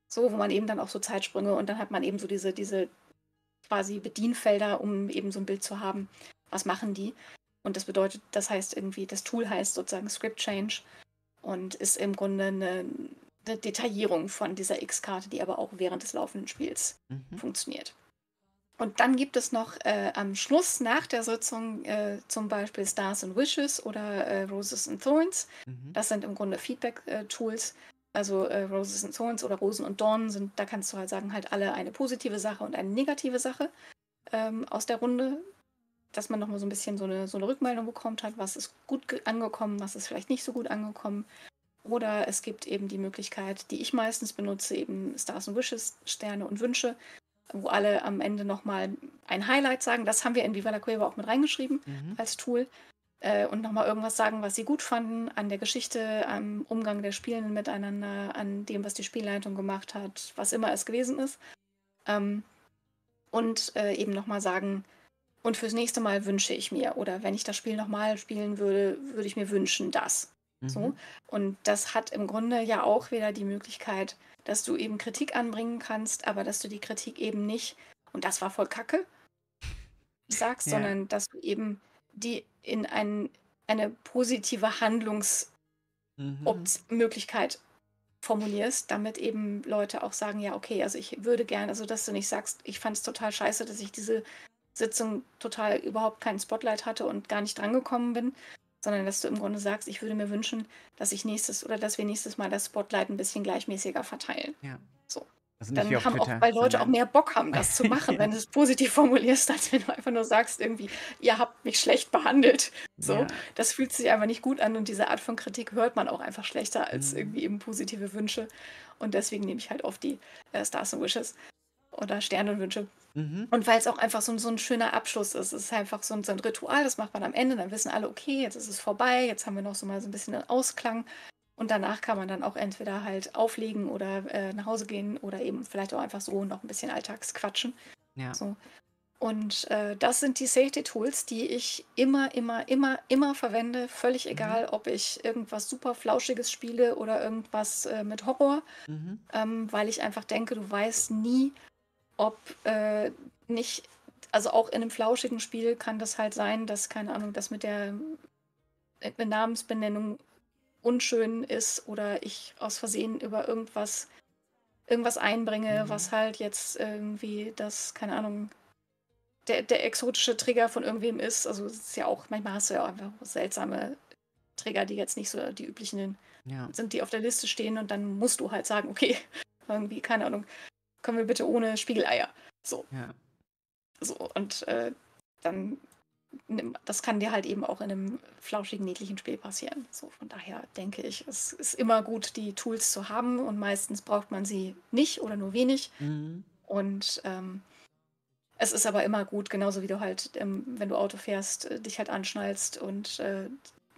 Speaker 2: So, wo man eben dann auch so Zeitsprünge und dann hat man eben so diese, diese quasi Bedienfelder, um eben so ein Bild zu haben, was machen die. Und das bedeutet, das heißt irgendwie, das Tool heißt sozusagen Script Change und ist im Grunde eine, eine Detaillierung von dieser X-Karte, die aber auch während des laufenden Spiels mhm. funktioniert. Und dann gibt es noch äh, am Schluss nach der Sitzung äh, zum Beispiel Stars and Wishes oder äh, Roses and Thorns. Mhm. Das sind im Grunde Feedback-Tools. Also äh, Roses and Thorns oder Rosen und Dornen sind, da kannst du halt sagen, halt alle eine positive Sache und eine negative Sache ähm, aus der Runde, dass man nochmal so ein bisschen so eine, so eine Rückmeldung bekommt hat, was ist gut angekommen, was ist vielleicht nicht so gut angekommen. Oder es gibt eben die Möglichkeit, die ich meistens benutze, eben Stars and Wishes, Sterne und Wünsche, wo alle am Ende nochmal ein Highlight sagen. Das haben wir in Viva la Cueva auch mit reingeschrieben mhm. als Tool. Äh, und nochmal irgendwas sagen, was sie gut fanden an der Geschichte, am Umgang der Spielenden miteinander, an dem, was die Spielleitung gemacht hat, was immer es gewesen ist. Ähm, und äh, eben nochmal sagen, und fürs nächste Mal wünsche ich mir, oder wenn ich das Spiel nochmal spielen würde, würde ich mir wünschen, das. Mhm. So. Und das hat im Grunde ja auch wieder die Möglichkeit, dass du eben Kritik anbringen kannst, aber dass du die Kritik eben nicht, und das war voll Kacke, sagst, ja. sondern dass du eben die in ein, eine positive Handlungsmöglichkeit mhm. formulierst, damit eben Leute auch sagen, ja, okay, also ich würde gerne, also dass du nicht sagst, ich fand es total scheiße, dass ich diese Sitzung total überhaupt keinen Spotlight hatte und gar nicht drangekommen bin, sondern dass du im Grunde sagst, ich würde mir wünschen, dass ich nächstes oder dass wir nächstes Mal das Spotlight ein bisschen gleichmäßiger verteilen. Ja. So. Also dann haben Twitter, auch, weil Leute auch mehr Bock haben, das zu machen, (laughs) wenn du es positiv formulierst, als wenn du einfach nur sagst, irgendwie, ihr habt mich schlecht behandelt. So, ja. das fühlt sich einfach nicht gut an und diese Art von Kritik hört man auch einfach schlechter als mhm. irgendwie eben positive Wünsche. Und deswegen nehme ich halt oft die äh, Stars and Wishes oder Sternenwünsche. Mhm. Und weil es auch einfach so, so ein schöner Abschluss ist. Es ist einfach so ein, so ein, Ritual, das macht man am Ende, dann wissen alle, okay, jetzt ist es vorbei, jetzt haben wir noch so mal so ein bisschen einen Ausklang. Und danach kann man dann auch entweder halt auflegen oder äh, nach Hause gehen oder eben vielleicht auch einfach so noch ein bisschen Alltagsquatschen. Ja. So. Und äh, das sind die Safety-Tools, die ich immer, immer, immer, immer verwende. Völlig mhm. egal, ob ich irgendwas super Flauschiges spiele oder irgendwas äh, mit Horror. Mhm. Ähm, weil ich einfach denke, du weißt nie, ob äh, nicht, also auch in einem flauschigen Spiel kann das halt sein, dass, keine Ahnung, das mit der äh, Namensbenennung unschön ist oder ich aus Versehen über irgendwas irgendwas einbringe, mhm. was halt jetzt irgendwie das, keine Ahnung, der, der exotische Trigger von irgendwem ist. Also es ist ja auch, manchmal hast du ja auch einfach seltsame Trigger, die jetzt nicht so die üblichen ja. sind, die auf der Liste stehen und dann musst du halt sagen, okay, (laughs) irgendwie, keine Ahnung, können wir bitte ohne Spiegeleier. So. Ja. So, und äh, dann, das kann dir halt eben auch in einem flauschigen, niedlichen Spiel passieren. So, von daher denke ich, es ist immer gut, die Tools zu haben und meistens braucht man sie nicht oder nur wenig. Mhm. Und ähm, es ist aber immer gut, genauso wie du halt, ähm, wenn du Auto fährst, äh, dich halt anschnallst und äh,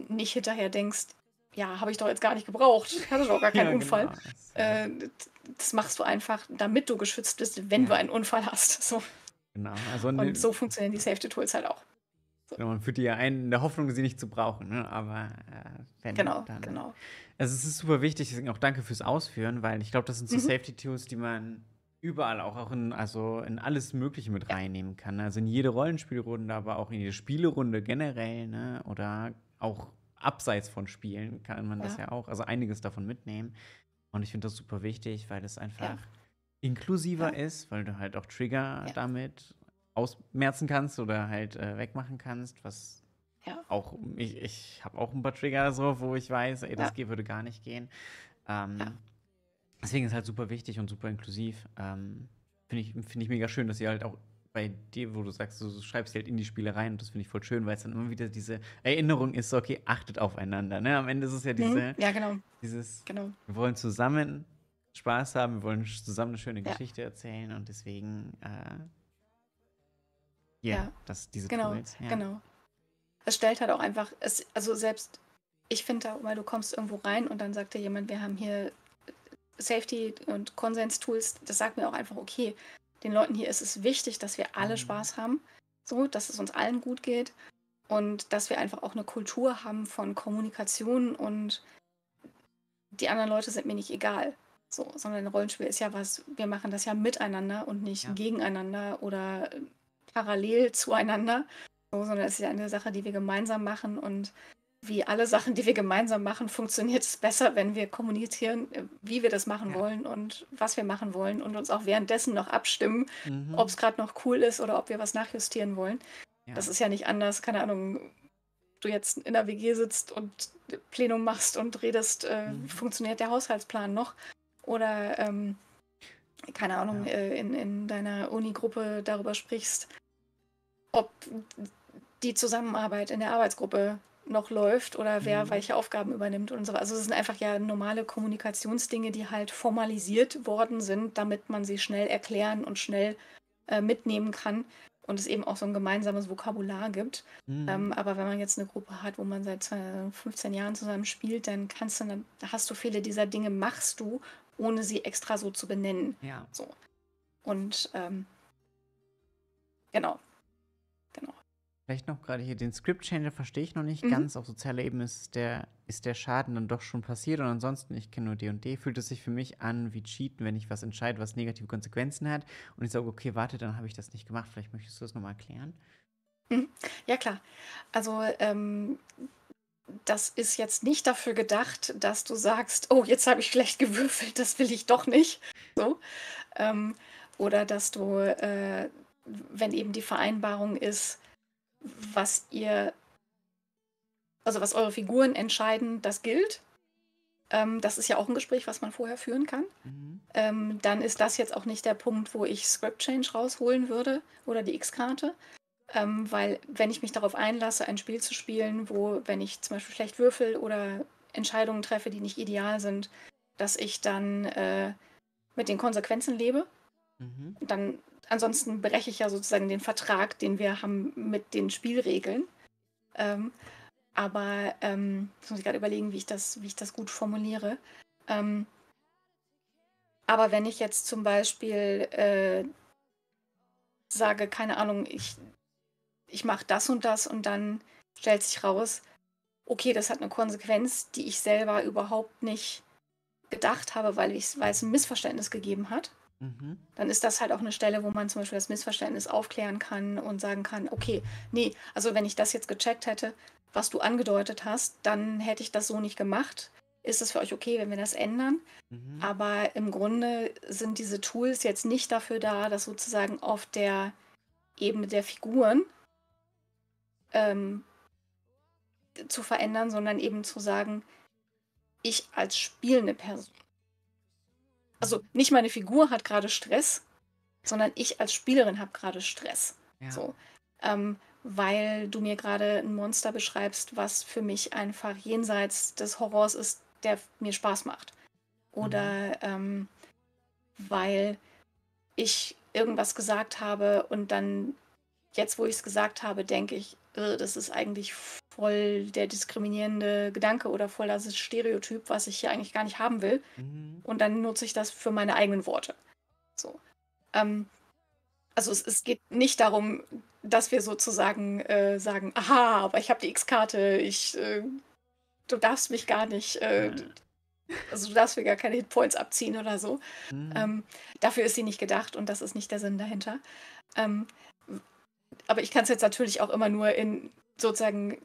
Speaker 2: nicht hinterher denkst, ja, habe ich doch jetzt gar nicht gebraucht. Hatte doch gar keinen ja, Unfall. Genau. Äh, das machst du einfach, damit du geschützt bist, wenn ja. du einen Unfall hast. So. Genau. Also und ne so funktionieren die Safety-Tools halt auch.
Speaker 1: So. Genau, man führt die ja ein, in der Hoffnung, sie nicht zu brauchen. Ne? Aber äh, wenn
Speaker 2: genau, dann. Genau.
Speaker 1: Also es ist super wichtig, deswegen auch danke fürs Ausführen, weil ich glaube, das sind so mhm. Safety-Tools, die man überall auch, auch in, also in alles Mögliche mit reinnehmen kann. Also in jede Rollenspielrunde, aber auch in jede Spielerunde generell, ne? Oder auch abseits von Spielen kann man ja. das ja auch, also einiges davon mitnehmen. Und ich finde das super wichtig, weil es einfach ja. inklusiver ja. ist, weil du halt auch Trigger damit ausmerzen kannst oder halt äh, wegmachen kannst, was auch, ich, ich habe auch ein paar Trigger so, wo ich weiß, ey, das würde gar nicht gehen. Ähm, deswegen ist es halt super wichtig und super inklusiv. Ähm, finde ich, find ich mega schön, dass ihr halt auch bei dir, wo du sagst, du schreibst halt in die Spiele rein und das finde ich voll schön, weil es dann immer wieder diese Erinnerung ist, okay, achtet aufeinander. Ne? Am Ende ist es ja diese,
Speaker 2: ja, genau.
Speaker 1: dieses, genau. wir wollen zusammen Spaß haben, wir wollen zusammen eine schöne ja. Geschichte erzählen und deswegen, äh, yeah, ja, das, diese
Speaker 2: genau, Tools, ja. genau. Es stellt halt auch einfach, es, also selbst, ich finde da, weil du kommst irgendwo rein und dann sagt dir jemand, wir haben hier Safety- und Konsens-Tools, das sagt mir auch einfach, okay, den Leuten hier ist es wichtig, dass wir alle
Speaker 1: Mhm.
Speaker 2: Spaß haben, so, dass es uns allen gut geht und dass wir einfach auch eine Kultur haben von Kommunikation und die anderen Leute sind mir nicht egal. So, sondern ein Rollenspiel ist ja was, wir machen das ja miteinander und nicht
Speaker 1: Ja.
Speaker 2: gegeneinander oder äh, parallel zueinander, so, sondern es ist ja eine Sache, die wir gemeinsam machen und wie alle Sachen, die wir gemeinsam machen, funktioniert es besser, wenn wir kommunizieren, äh, wie wir das machen
Speaker 1: Ja.
Speaker 2: wollen und was wir machen wollen und uns auch währenddessen noch abstimmen,
Speaker 1: Mhm.
Speaker 2: ob es gerade noch cool ist oder ob wir was nachjustieren wollen.
Speaker 1: Ja.
Speaker 2: Das ist ja nicht anders, keine Ahnung, du jetzt in der WG sitzt und Plenum machst und redest, äh,
Speaker 1: Mhm.
Speaker 2: funktioniert der Haushaltsplan noch? Oder, ähm, keine Ahnung,
Speaker 1: Ja.
Speaker 2: äh, in, in deiner Uni-Gruppe darüber sprichst, ob die Zusammenarbeit in der Arbeitsgruppe noch läuft oder wer
Speaker 1: Mhm.
Speaker 2: welche Aufgaben übernimmt und so. Also es sind einfach ja normale Kommunikationsdinge, die halt formalisiert worden sind, damit man sie schnell erklären und schnell äh, mitnehmen kann und es eben auch so ein gemeinsames Vokabular gibt.
Speaker 1: Mhm.
Speaker 2: Ähm, aber wenn man jetzt eine Gruppe hat, wo man seit äh, 15 Jahren zusammen spielt, dann kannst du, dann hast du viele dieser Dinge machst du, ohne sie extra so zu benennen.
Speaker 1: ja.
Speaker 2: So. Und ähm. Genau.
Speaker 1: Vielleicht noch gerade hier den Script Changer verstehe ich noch nicht
Speaker 2: Mhm.
Speaker 1: ganz. Auf sozialer Ebene ist der, ist der Schaden dann doch schon passiert und ansonsten, ich kenne nur D&D, fühlt es sich für mich an wie Cheaten, wenn ich was entscheide, was negative Konsequenzen hat und ich sage, okay, warte, dann habe ich das nicht gemacht. Vielleicht möchtest du das nochmal erklären?
Speaker 2: Ja, klar. Also, ähm, das ist jetzt nicht dafür gedacht, dass du sagst, oh, jetzt habe ich schlecht gewürfelt, das will ich doch nicht. So. Ähm, oder dass du, äh, wenn eben die Vereinbarung ist, was ihr, also was eure Figuren entscheiden, das gilt. Ähm, das ist ja auch ein Gespräch, was man vorher führen kann.
Speaker 1: Mhm.
Speaker 2: Ähm, dann ist das jetzt auch nicht der Punkt, wo ich Script Change rausholen würde oder die X-Karte. Ähm, weil wenn ich mich darauf einlasse, ein Spiel zu spielen, wo, wenn ich zum Beispiel schlecht würfel oder Entscheidungen treffe, die nicht ideal sind, dass ich dann äh, mit den Konsequenzen lebe,
Speaker 1: Mhm.
Speaker 2: dann ansonsten breche ich ja sozusagen den Vertrag, den wir haben mit den Spielregeln. Ähm, aber ähm, jetzt muss ich gerade überlegen, wie ich das, wie ich das gut formuliere. Ähm, aber wenn ich jetzt zum Beispiel äh, sage, keine Ahnung, ich, ich mache das und das und dann stellt sich raus, okay, das hat eine Konsequenz, die ich selber überhaupt nicht gedacht habe, weil, ich, weil es ein Missverständnis gegeben hat
Speaker 1: Mhm.
Speaker 2: dann ist das halt auch eine Stelle, wo man zum Beispiel das Missverständnis aufklären kann und sagen kann, okay, nee, also wenn ich das jetzt gecheckt hätte, was du angedeutet hast, dann hätte ich das so nicht gemacht. Ist es für euch okay, wenn wir das ändern?
Speaker 1: Mhm.
Speaker 2: Aber im Grunde sind diese Tools jetzt nicht dafür da, das sozusagen auf der Ebene der Figuren ähm, zu verändern, sondern eben zu sagen, ich als spielende Person. Also nicht meine Figur hat gerade Stress, sondern ich als Spielerin habe gerade Stress.
Speaker 1: ja.
Speaker 2: So. Ähm, weil du mir gerade ein Monster beschreibst, was für mich einfach jenseits des Horrors ist, der mir Spaß macht. Oder ähm, weil ich irgendwas gesagt habe und dann, jetzt wo ich es gesagt habe, denke ich, "Äh, das ist eigentlich voll der diskriminierende Gedanke oder voll das Stereotyp, was ich hier eigentlich gar nicht haben will.
Speaker 1: Mhm.
Speaker 2: Und dann nutze ich das für meine eigenen Worte. So. Ähm, also es, es geht nicht darum, dass wir sozusagen äh, sagen, aha, aber ich habe die X-Karte, ich, äh, du darfst mich gar nicht, äh, also du darfst mir gar keine Hitpoints abziehen oder so.
Speaker 1: Mhm.
Speaker 2: Ähm, dafür ist sie nicht gedacht und das ist nicht der Sinn dahinter. Ähm, aber ich kann es jetzt natürlich auch immer nur in sozusagen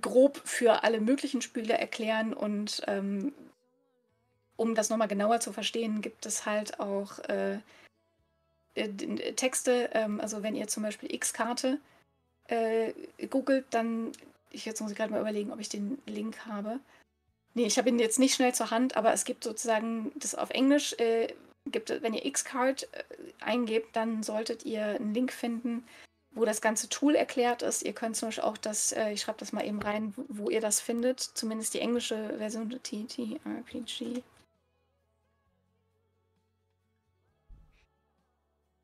Speaker 2: grob für alle möglichen Spiele erklären und ähm, um das nochmal genauer zu verstehen, gibt es halt auch äh, äh, d- Texte, ähm, also wenn ihr zum Beispiel X-Karte äh, googelt, dann, ich jetzt muss ich gerade mal überlegen, ob ich den Link habe. Nee, ich habe ihn jetzt nicht schnell zur Hand, aber es gibt sozusagen das auf Englisch, äh, gibt, wenn ihr X-Card äh, eingebt, dann solltet ihr einen Link finden, wo das ganze Tool erklärt ist. Ihr könnt zum Beispiel auch das, äh, ich schreibe das mal eben rein, wo- wo ihr das findet, zumindest die englische Version der TTRPG.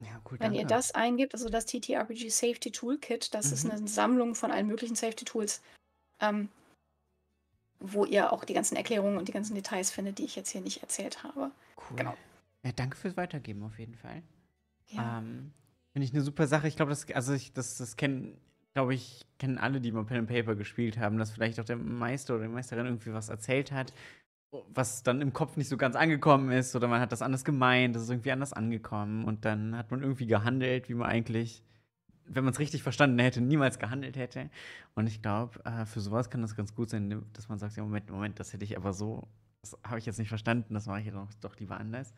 Speaker 1: ja, cool,
Speaker 2: Wenn ihr
Speaker 1: danke.
Speaker 2: das eingebt, also das TTRPG Safety Toolkit, das ist
Speaker 1: Mhm.
Speaker 2: eine Sammlung von allen möglichen Safety Tools. Ähm, wo ihr auch die ganzen Erklärungen und die ganzen Details findet, die ich jetzt hier nicht erzählt habe.
Speaker 1: Cool.
Speaker 2: Genau.
Speaker 1: Ja, danke fürs Weitergeben auf jeden Fall.
Speaker 2: Ja.
Speaker 1: Ähm, Finde ich eine super Sache. Ich glaube, das, also ich, das, das kennen, glaube ich, kennen alle, die mal Pen and Paper gespielt haben, dass vielleicht auch der Meister oder die Meisterin irgendwie was erzählt hat, was dann im Kopf nicht so ganz angekommen ist oder man hat das anders gemeint, das ist irgendwie anders angekommen und dann hat man irgendwie gehandelt, wie man eigentlich, wenn man es richtig verstanden hätte, niemals gehandelt hätte. Und ich glaube, äh, für sowas kann das ganz gut sein, dass man sagt, ja, Moment, Moment, das hätte ich aber so, das habe ich jetzt nicht verstanden, das mache ich doch, doch lieber anders.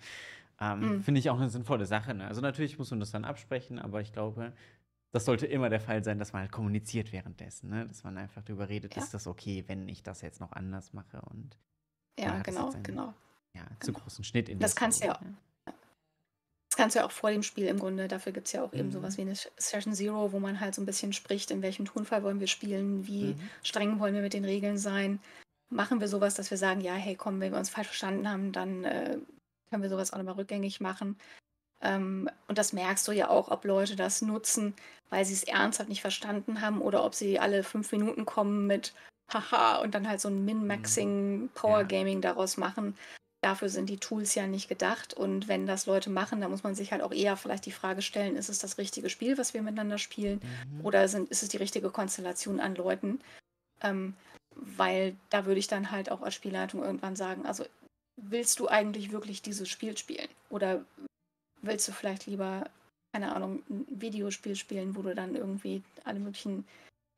Speaker 1: Ähm,
Speaker 2: Mhm.
Speaker 1: Finde ich auch eine sinnvolle Sache. Ne? Also natürlich muss man das dann absprechen, aber ich glaube, das sollte immer der Fall sein, dass man halt kommuniziert währenddessen, ne? dass man einfach darüber redet,
Speaker 2: Ja.
Speaker 1: ist das okay, wenn ich das jetzt noch anders mache und
Speaker 2: Ja,
Speaker 1: das
Speaker 2: genau,
Speaker 1: ist ein-
Speaker 2: genau.
Speaker 1: ja, zu
Speaker 2: Genau.
Speaker 1: großen Schnitt in
Speaker 2: Das
Speaker 1: der
Speaker 2: kannst du ja-
Speaker 1: ne?
Speaker 2: Das kannst du ja auch vor dem Spiel im Grunde. Dafür gibt es ja auch eben
Speaker 1: Mhm.
Speaker 2: sowas wie eine Session Zero, wo man halt so ein bisschen spricht, in welchem Tonfall wollen wir spielen, wie
Speaker 1: Mhm.
Speaker 2: streng wollen wir mit den Regeln sein. Machen wir sowas, dass wir sagen, ja, hey, komm, wenn wir uns falsch verstanden haben, dann äh, können wir sowas auch nochmal rückgängig machen. Ähm, und das merkst du ja auch, ob Leute das nutzen, weil sie es ernsthaft nicht verstanden haben oder ob sie alle fünf Minuten kommen mit Haha und dann halt so ein Min-Maxing, Power-Gaming daraus machen. Dafür sind die Tools ja nicht gedacht. Und wenn das Leute machen, dann muss man sich halt auch eher vielleicht die Frage stellen, ist es das richtige Spiel, was wir miteinander spielen?
Speaker 1: Mhm.
Speaker 2: Oder sind, ist es die richtige Konstellation an Leuten? Ähm, weil da würde ich dann halt auch als Spielleitung irgendwann sagen, also willst du eigentlich wirklich dieses Spiel spielen? Oder willst du vielleicht lieber, keine Ahnung, ein Videospiel spielen, wo du dann irgendwie alle möglichen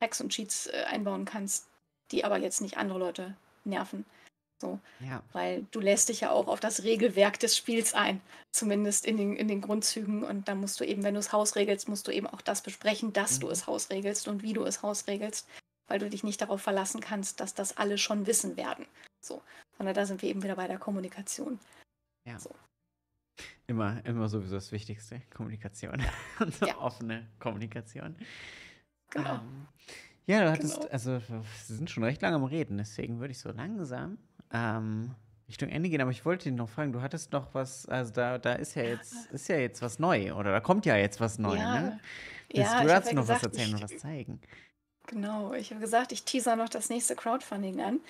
Speaker 2: Hacks und Cheats äh, einbauen kannst, die aber jetzt nicht andere Leute nerven?
Speaker 1: Ja,
Speaker 2: Weil du lässt dich ja auch auf das Regelwerk des Spiels ein, zumindest in den, in den Grundzügen. Und da musst du eben, wenn du es hausregelst, musst du eben auch das besprechen, dass du
Speaker 1: Mhm.
Speaker 2: es hausregelst und wie du es hausregelst, weil du dich nicht darauf verlassen kannst, dass das alle schon wissen werden. So. Sondern da sind wir eben wieder bei der Kommunikation.
Speaker 1: immer, immer sowieso das Wichtigste, Kommunikation. (laughs) Und so
Speaker 2: Ja.
Speaker 1: offene Kommunikation.
Speaker 2: Genau.
Speaker 1: Ähm, ja, du hattest,
Speaker 2: Genau.
Speaker 1: also wir sind schon recht lange am Reden, deswegen würde ich so langsam ähm, Richtung Ende gehen. Aber ich wollte dich noch fragen, du hattest noch was, also da, da ist ja jetzt, ist ja jetzt was neu, oder da kommt ja jetzt was neu,
Speaker 2: ja,
Speaker 1: ne? Willst
Speaker 2: ja,
Speaker 1: du dazu
Speaker 2: ja
Speaker 1: noch
Speaker 2: gesagt,
Speaker 1: was erzählen und was zeigen?
Speaker 2: Genau, ich habe gesagt, ich teaser noch das nächste Crowdfunding an.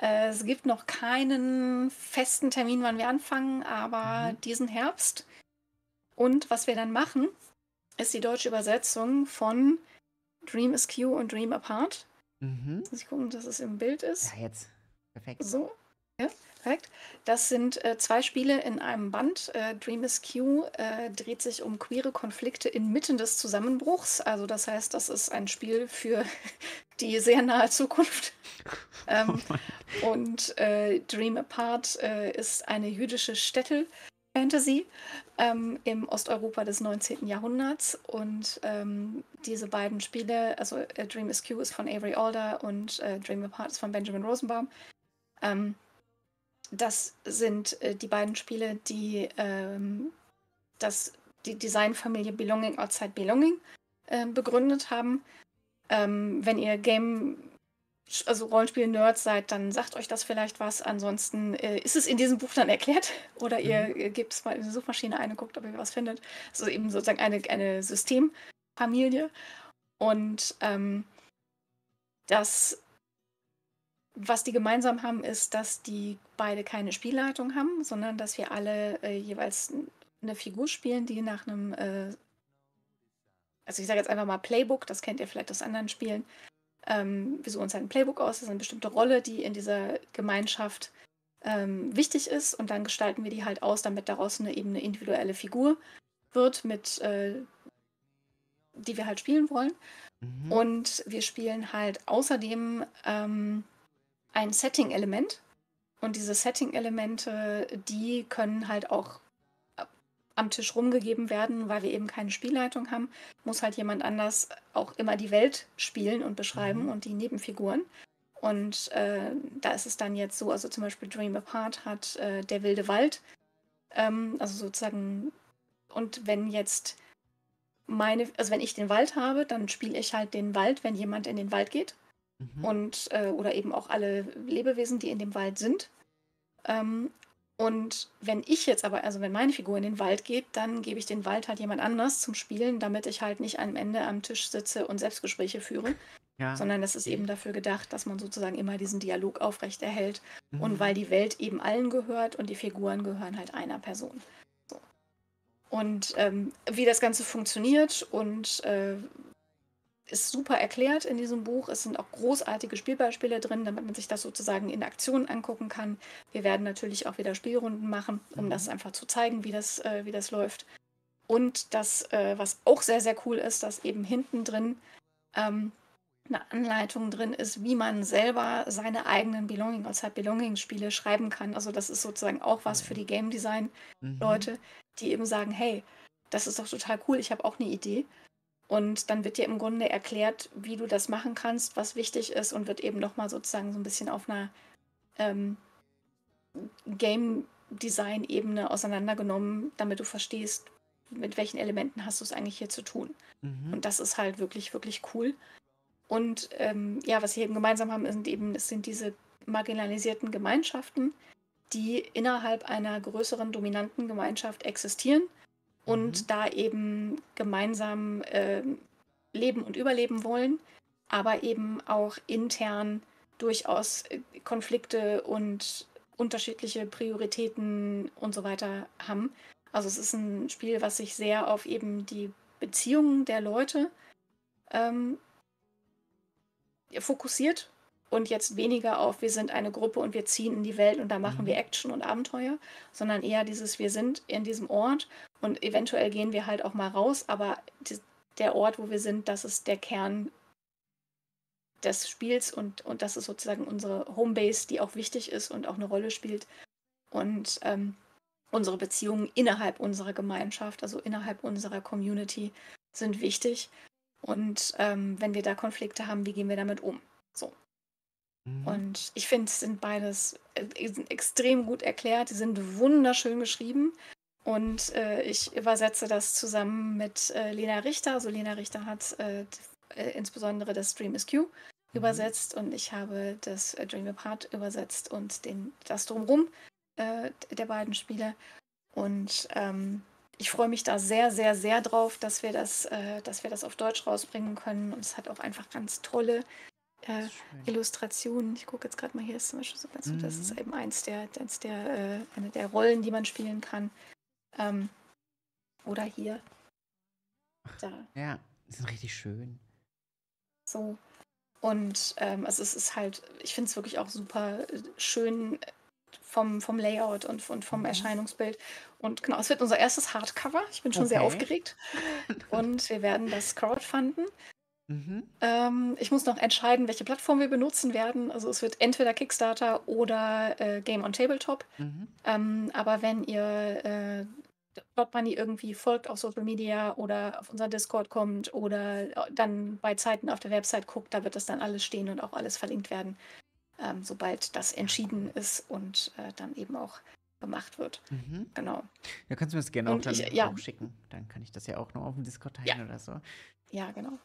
Speaker 2: Äh, es gibt noch keinen festen Termin, wann wir anfangen, aber
Speaker 1: Mhm.
Speaker 2: diesen Herbst. Und was wir dann machen, ist die deutsche Übersetzung von Dream is Q und Dream Apart.
Speaker 1: Mhm.
Speaker 2: Muss ich gucken, dass es im Bild ist.
Speaker 1: Ja, jetzt. Perfekt.
Speaker 2: So, ja, perfekt. Das sind äh, zwei Spiele in einem Band. Äh, Dream is Q äh, dreht sich um queere Konflikte inmitten des Zusammenbruchs. Also das heißt, das ist ein Spiel für (laughs) die sehr nahe Zukunft. (laughs) Ähm, und äh, Dream Apart äh, ist eine jüdische Städte-Fantasy ähm, im Osteuropa des 19. Jahrhunderts. Und ähm, diese beiden Spiele, also äh, Dream is Q ist von Avery Alder und äh, Dream Apart ist von Benjamin Rosenbaum. Ähm, das sind äh, die beiden Spiele, die ähm, das, die Designfamilie Belonging Outside Belonging äh, begründet haben. Ähm, wenn ihr Game, also Rollenspiel-Nerds seid, dann sagt euch das vielleicht was. Ansonsten äh, ist es in diesem Buch dann erklärt. (laughs) Oder ihr äh, gebt es mal in die Suchmaschine ein und guckt, ob ihr was findet. Es ist eben sozusagen eine, eine Systemfamilie. Und ähm, das was die gemeinsam haben, ist, dass die beide keine Spielleitung haben, sondern dass wir alle äh, jeweils eine Figur spielen, die nach einem, äh, also ich sage jetzt einfach mal Playbook, das kennt ihr vielleicht aus anderen Spielen. Ähm, wir suchen uns halt ein Playbook aus, das ist eine bestimmte Rolle, die in dieser Gemeinschaft ähm, wichtig ist und dann gestalten wir die halt aus, damit daraus eine eben eine individuelle Figur wird, mit äh, die wir halt spielen wollen.
Speaker 1: Mhm.
Speaker 2: Und wir spielen halt außerdem ähm, ein Setting-Element. Und diese Setting-Elemente, die können halt auch am Tisch rumgegeben werden, weil wir eben keine Spielleitung haben, muss halt jemand anders auch immer die Welt spielen und beschreiben
Speaker 1: Mhm.
Speaker 2: und die Nebenfiguren. Und äh, da ist es dann jetzt so, also zum Beispiel Dream Apart hat äh, der wilde Wald, ähm, also sozusagen, und wenn jetzt meine, also wenn ich den Wald habe, dann spiele ich halt den Wald, wenn jemand in den Wald geht
Speaker 1: Mhm.
Speaker 2: und äh, oder eben auch alle Lebewesen, die in dem Wald sind. Ähm, und wenn ich jetzt aber, also wenn meine Figur in den Wald geht, dann gebe ich den Wald halt jemand anders zum Spielen, damit ich halt nicht am Ende am Tisch sitze und Selbstgespräche führe,
Speaker 1: Ja.
Speaker 2: sondern es ist eben dafür gedacht, dass man sozusagen immer diesen Dialog aufrechterhält.
Speaker 1: Mhm.
Speaker 2: Und weil die Welt eben allen gehört und die Figuren gehören halt einer Person. So. Und ähm, wie das Ganze funktioniert und äh, ist super erklärt in diesem Buch. Es sind auch großartige Spielbeispiele drin, damit man sich das sozusagen in Aktion angucken kann. Wir werden natürlich auch wieder Spielrunden machen, um
Speaker 1: Mhm.
Speaker 2: das einfach zu zeigen, wie das, äh, wie das läuft. Und das, äh, was auch sehr, sehr cool ist, dass eben hinten drin ähm, eine Anleitung drin ist, wie man selber seine eigenen Belonging, also Belonging-Spiele schreiben kann. Also das ist sozusagen auch was für die Game Design-Leute,
Speaker 1: Mhm.
Speaker 2: die eben sagen, hey, das ist doch total cool, ich habe auch eine Idee. Und dann wird dir im Grunde erklärt, wie du das machen kannst, was wichtig ist und wird eben nochmal sozusagen so ein bisschen auf einer ähm, Game Design-Ebene auseinandergenommen, damit du verstehst, mit welchen Elementen hast du es eigentlich hier zu tun.
Speaker 1: Mhm.
Speaker 2: Und das ist halt wirklich, wirklich cool. Und ähm, ja, was sie eben gemeinsam haben, sind eben, es sind diese marginalisierten Gemeinschaften, die innerhalb einer größeren dominanten Gemeinschaft existieren und
Speaker 1: Mhm.
Speaker 2: da eben gemeinsam ähm, leben und überleben wollen, aber eben auch intern durchaus äh, Konflikte und unterschiedliche Prioritäten und so weiter haben. Also es ist ein Spiel, was sich sehr auf eben die Beziehungen der Leute ähm, fokussiert und jetzt weniger auf, wir sind eine Gruppe und wir ziehen in die Welt und da machen
Speaker 1: Mhm.
Speaker 2: wir Action und Abenteuer, sondern eher dieses, wir sind in diesem Ort und eventuell gehen wir halt auch mal raus, aber die, der Ort, wo wir sind, das ist der Kern des Spiels und, und das ist sozusagen unsere Homebase, die auch wichtig ist und auch eine Rolle spielt. Und ähm, unsere Beziehungen innerhalb unserer Gemeinschaft, also innerhalb unserer Community, sind wichtig. Und ähm, wenn wir da Konflikte haben, wie gehen wir damit um? So.
Speaker 1: Mhm.
Speaker 2: Und ich finde, es sind beides äh, sind extrem gut erklärt. Die sind wunderschön geschrieben. Und äh, ich übersetze das zusammen mit äh, Lena Richter. Also Lena Richter hat äh, äh, insbesondere das Dream is Q übersetzt und ich habe das Dream Apart übersetzt und den, das Drumrum äh, der beiden Spiele. Und ähm, ich freue mich da sehr, sehr, sehr drauf, dass wir das, äh, dass wir das auf Deutsch rausbringen können. Und es hat auch einfach ganz tolle äh. Illustrationen. Ich gucke jetzt gerade mal hier ist zum Beispiel so ganz das
Speaker 1: Mhm.
Speaker 2: ist eben eins der, eins der, äh, eine der Rollen, die man spielen kann. Ähm, oder hier. Da.
Speaker 1: Ja, die sind richtig schön.
Speaker 2: So. Und ähm, also es ist halt, ich finde es wirklich auch super äh, schön äh, vom, vom Layout und, und vom
Speaker 1: Mhm.
Speaker 2: Erscheinungsbild. Und genau, es wird unser erstes Hardcover. Ich bin schon sehr
Speaker 1: Okay.
Speaker 2: aufgeregt. (laughs) Und wir werden das crowdfunden.
Speaker 1: Mhm.
Speaker 2: Ähm, ich muss noch entscheiden, welche Plattform wir benutzen werden. Also es wird entweder Kickstarter oder äh, Game on Tabletop.
Speaker 1: Mhm.
Speaker 2: Ähm, aber wenn ihr äh, Plot Bunny irgendwie folgt auf Social Media oder auf unser Discord kommt oder äh, dann bei Zeiten auf der Website guckt, da wird das dann alles stehen und auch alles verlinkt werden, ähm, sobald das entschieden ist und äh, dann eben auch gemacht wird.
Speaker 1: Mhm.
Speaker 2: Genau.
Speaker 1: Ja, kannst du mir das gerne auch
Speaker 2: Und
Speaker 1: dann
Speaker 2: ich- ja.
Speaker 1: auch schicken. Dann kann ich das ja auch noch auf dem Discord
Speaker 2: Ja.
Speaker 1: teilen oder so.
Speaker 2: Ja, genau.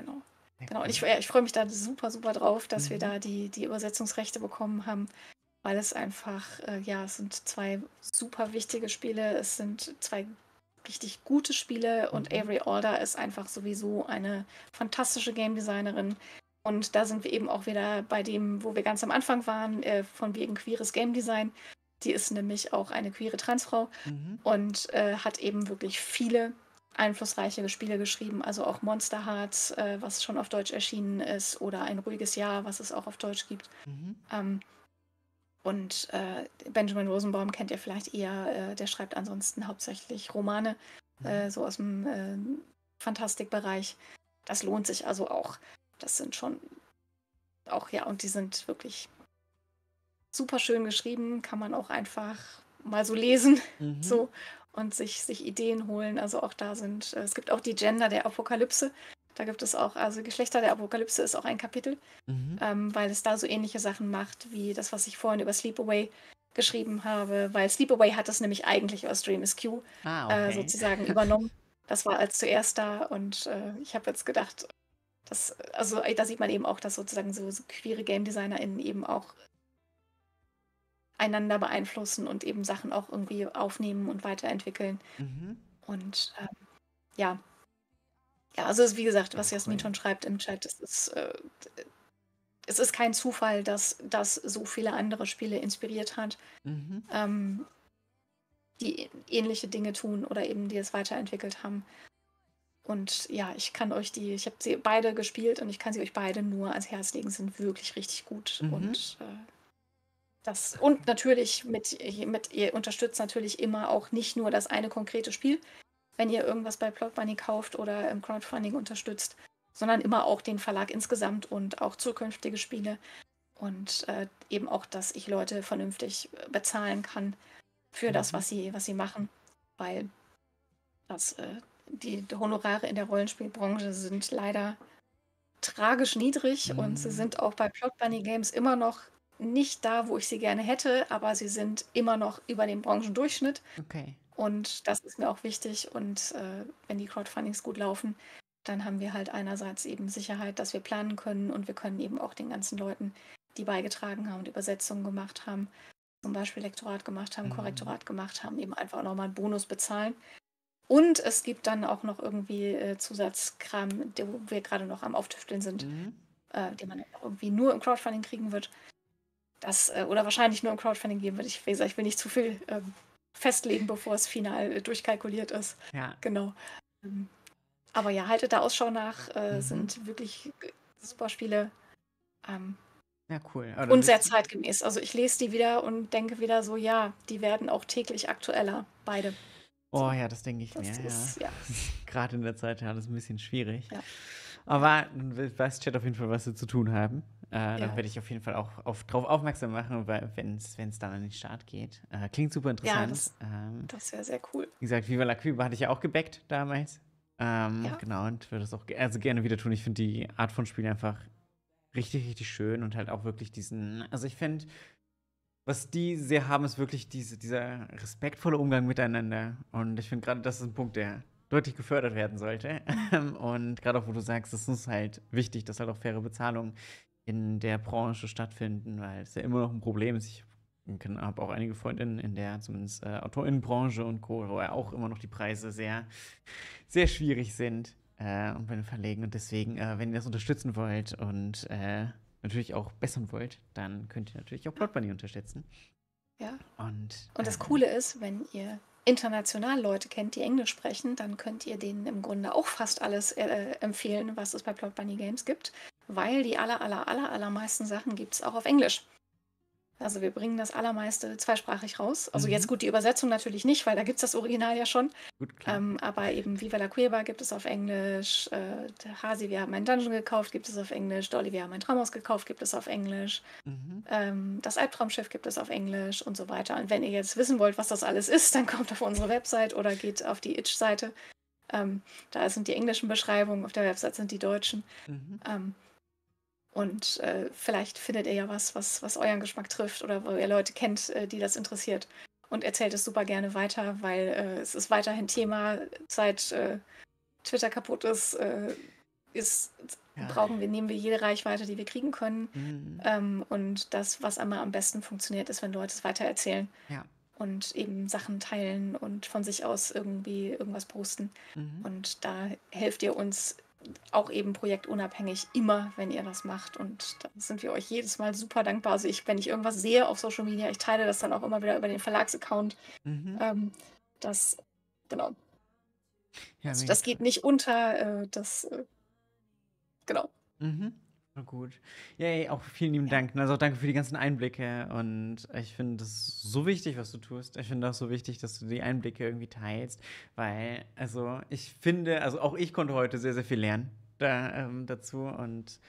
Speaker 2: Genau. Genau. Und ich, ich freue mich da super, super drauf, dass wir
Speaker 1: Mhm.
Speaker 2: da die, die Übersetzungsrechte bekommen haben, weil es einfach, äh, ja, es sind zwei super wichtige Spiele. Es sind zwei richtig gute Spiele und
Speaker 1: Mhm.
Speaker 2: Avery Alder ist einfach sowieso eine fantastische Game Designerin. Und da sind wir eben auch wieder bei dem, wo wir ganz am Anfang waren, äh, von wegen queeres Game Design. Die ist nämlich auch eine queere Transfrau
Speaker 1: Mhm.
Speaker 2: und äh, hat eben wirklich viele einflussreiche Spiele geschrieben, also auch Monster Hearts, äh, was schon auf Deutsch erschienen ist, oder ein ruhiges Jahr, was es auch auf Deutsch gibt.
Speaker 1: Mhm.
Speaker 2: Ähm, und äh, Benjamin Rosenbaum kennt ihr vielleicht eher, äh, der schreibt ansonsten hauptsächlich Romane,
Speaker 1: Mhm.
Speaker 2: äh, so aus dem äh, Fantastikbereich. Das lohnt sich also auch. Das sind schon auch, ja, und die sind wirklich super schön geschrieben, kann man auch einfach mal so lesen (laughs)
Speaker 1: Mhm.
Speaker 2: so und sich, sich Ideen holen. Also auch da sind, äh, es gibt auch die Gender der Apokalypse. Da gibt es auch, also Geschlechter der Apokalypse ist auch ein Kapitel,
Speaker 1: Mhm.
Speaker 2: ähm, weil es da so ähnliche Sachen macht, wie das, was ich vorhin über Sleepaway geschrieben habe, weil Sleepaway hat es nämlich eigentlich aus Dream is Q
Speaker 1: Ah,
Speaker 2: äh,
Speaker 1: okay.
Speaker 2: sozusagen (laughs) übernommen. Das war als zuerst da und äh, ich habe jetzt gedacht, dass, also äh, da sieht man eben auch, dass sozusagen so, so queere Game DesignerInnen eben auch einander beeinflussen und eben Sachen auch irgendwie aufnehmen und weiterentwickeln.
Speaker 1: Mhm.
Speaker 2: Und ähm, ja, ja, also es ist wie gesagt, was Jasmin schon schreibt im Chat, es ist, äh, es ist kein Zufall, dass das so viele andere Spiele inspiriert hat,
Speaker 1: Mhm.
Speaker 2: ähm, die ähnliche Dinge tun oder eben die es weiterentwickelt haben. Und ja, ich kann euch die, ich habe sie beide gespielt und ich kann sie euch beide nur ans Herz legen, sind wirklich richtig gut.
Speaker 1: Mhm.
Speaker 2: Und äh, das, und natürlich mit, mit, ihr unterstützt natürlich immer auch nicht nur das eine konkrete Spiel, wenn ihr irgendwas bei Plot Bunny kauft oder im Crowdfunding unterstützt, sondern immer auch den Verlag insgesamt und auch zukünftige Spiele. Und äh, eben auch, dass ich Leute vernünftig bezahlen kann für das,
Speaker 1: Mhm.
Speaker 2: was sie, was sie machen. Weil das, äh, die Honorare in der Rollenspielbranche sind leider tragisch niedrig und sie
Speaker 1: Mhm.
Speaker 2: sind auch bei Plot Bunny Games immer noch nicht da, wo ich sie gerne hätte, aber sie sind immer noch über dem Branchendurchschnitt.
Speaker 1: Okay.
Speaker 2: Und das ist mir auch wichtig. Und äh, wenn die Crowdfundings gut laufen, dann haben wir halt einerseits eben Sicherheit, dass wir planen können und wir können eben auch den ganzen Leuten, die beigetragen haben und Übersetzungen gemacht haben, zum Beispiel Lektorat gemacht haben,
Speaker 1: Mhm.
Speaker 2: Korrektorat gemacht haben, eben einfach nochmal einen Bonus bezahlen. Und es gibt dann auch noch irgendwie äh, Zusatzkram, wo wir gerade noch am Auftüfteln sind,
Speaker 1: Mhm.
Speaker 2: äh, den man irgendwie nur im Crowdfunding kriegen wird. Das, äh, oder wahrscheinlich nur im Crowdfunding geben wird. Ich, wie gesagt, ich will nicht zu viel ähm, festlegen, bevor es final äh, durchkalkuliert ist.
Speaker 1: Ja.
Speaker 2: Genau. Ähm, aber ja, haltet da Ausschau nach. Äh,
Speaker 1: Mhm.
Speaker 2: Sind wirklich äh, super Spiele. Ähm,
Speaker 1: Ja, cool. Aber
Speaker 2: und sehr zeitgemäß. Also ich lese die wieder und denke wieder so, ja, die werden auch täglich aktueller, beide.
Speaker 1: Oh ja, das denke ich
Speaker 2: Das
Speaker 1: mir.
Speaker 2: ist,
Speaker 1: ja.
Speaker 2: ja. (laughs)
Speaker 1: Gerade in der Zeit ja, das ist ein bisschen schwierig.
Speaker 2: Ja.
Speaker 1: Aber du weißt Chat auf jeden Fall, was wir zu tun haben. Äh, Da
Speaker 2: Ja.
Speaker 1: werde ich auf jeden Fall auch auf, drauf aufmerksam machen, wenn es dann an den Start geht. Äh, klingt super interessant.
Speaker 2: das-
Speaker 1: ähm,
Speaker 2: Das wäre sehr cool.
Speaker 1: wie gesagt, Viva la Cuba hatte ich ja auch gebackt damals. Ähm,
Speaker 2: Ja.
Speaker 1: Genau, und würde das auch also gerne wieder tun. Ich finde die Art von Spiel einfach richtig, richtig schön und halt auch wirklich diesen, also ich finde, was die sehr haben, ist wirklich diese, dieser respektvolle Umgang miteinander. Und ich finde gerade, das ist ein Punkt, der deutlich gefördert werden sollte. (laughs) und gerade auch, wo du sagst, es ist halt wichtig, dass halt auch faire Bezahlungen in der Branche stattfinden, weil es ja immer noch ein Problem ist. Ich habe auch einige Freundinnen in der zumindest äh, Autorinnenbranche und Co., wo ja auch immer noch die Preise sehr, sehr schwierig sind äh, und bei den Verlegen. Und deswegen, äh, wenn ihr das unterstützen wollt und äh, natürlich auch bessern wollt, dann könnt ihr natürlich auch Plot Bunny unterstützen.
Speaker 2: Ja.
Speaker 1: Und,
Speaker 2: Und das
Speaker 1: äh,
Speaker 2: Coole ist, wenn ihr international Leute kennt, die Englisch sprechen, dann könnt ihr denen im Grunde auch fast alles äh, empfehlen, was es bei Plot Bunny Games gibt, weil die aller, aller, aller, allermeisten Sachen gibt es auch auf Englisch. Also wir bringen das allermeiste zweisprachig raus. Also
Speaker 1: Mhm.
Speaker 2: jetzt gut, die Übersetzung natürlich nicht, weil da gibt es das Original ja schon.
Speaker 1: Gut, klar.
Speaker 2: Ähm, aber eben Viva la Cueva gibt es auf Englisch, äh, Hasi, wir haben ein Dungeon gekauft, gibt es auf Englisch, Dolly, wir haben ein Traumhaus gekauft, gibt es auf Englisch.
Speaker 1: mhm.
Speaker 2: Ähm, das Albtraumschiff gibt es auf Englisch und so weiter. Und wenn ihr jetzt wissen wollt, was das alles ist, dann kommt auf unsere Website oder geht auf die Itch-Seite. Ähm, da sind die englischen Beschreibungen, auf der Website sind die deutschen.
Speaker 1: Mhm.
Speaker 2: Und äh, vielleicht findet ihr ja was, was, was euren Geschmack trifft oder wo ihr Leute kennt, äh, die das interessiert. Und erzählt es super gerne weiter, weil äh, es ist weiterhin Thema. Seit äh, Twitter kaputt ist, äh, ist
Speaker 1: Ja.
Speaker 2: brauchen wir, nehmen wir jede Reichweite, die wir kriegen können.
Speaker 1: Mhm.
Speaker 2: Ähm, und das, was einmal am besten funktioniert, ist, wenn Leute es weitererzählen
Speaker 1: Ja.
Speaker 2: und eben Sachen teilen und von sich aus irgendwie irgendwas posten.
Speaker 1: Mhm.
Speaker 2: Und da helft ihr uns auch eben projektunabhängig immer, wenn ihr das macht. Und da sind wir euch jedes Mal super dankbar. Also ich, wenn ich irgendwas sehe auf Social Media, ich teile das dann auch immer wieder über den Verlagsaccount.
Speaker 1: Mhm.
Speaker 2: Ähm, das, genau.
Speaker 1: Ja,
Speaker 2: Also das geht nicht unter. Äh, das, äh, genau.
Speaker 1: Mhm. Gut. Yay, auch vielen lieben Dank. Also danke für die ganzen Einblicke. Und ich finde das so wichtig, was du tust. Ich finde auch so wichtig, dass du die Einblicke irgendwie teilst. Weil, also ich finde, also auch ich konnte heute sehr, sehr viel lernen da, ähm, dazu. Und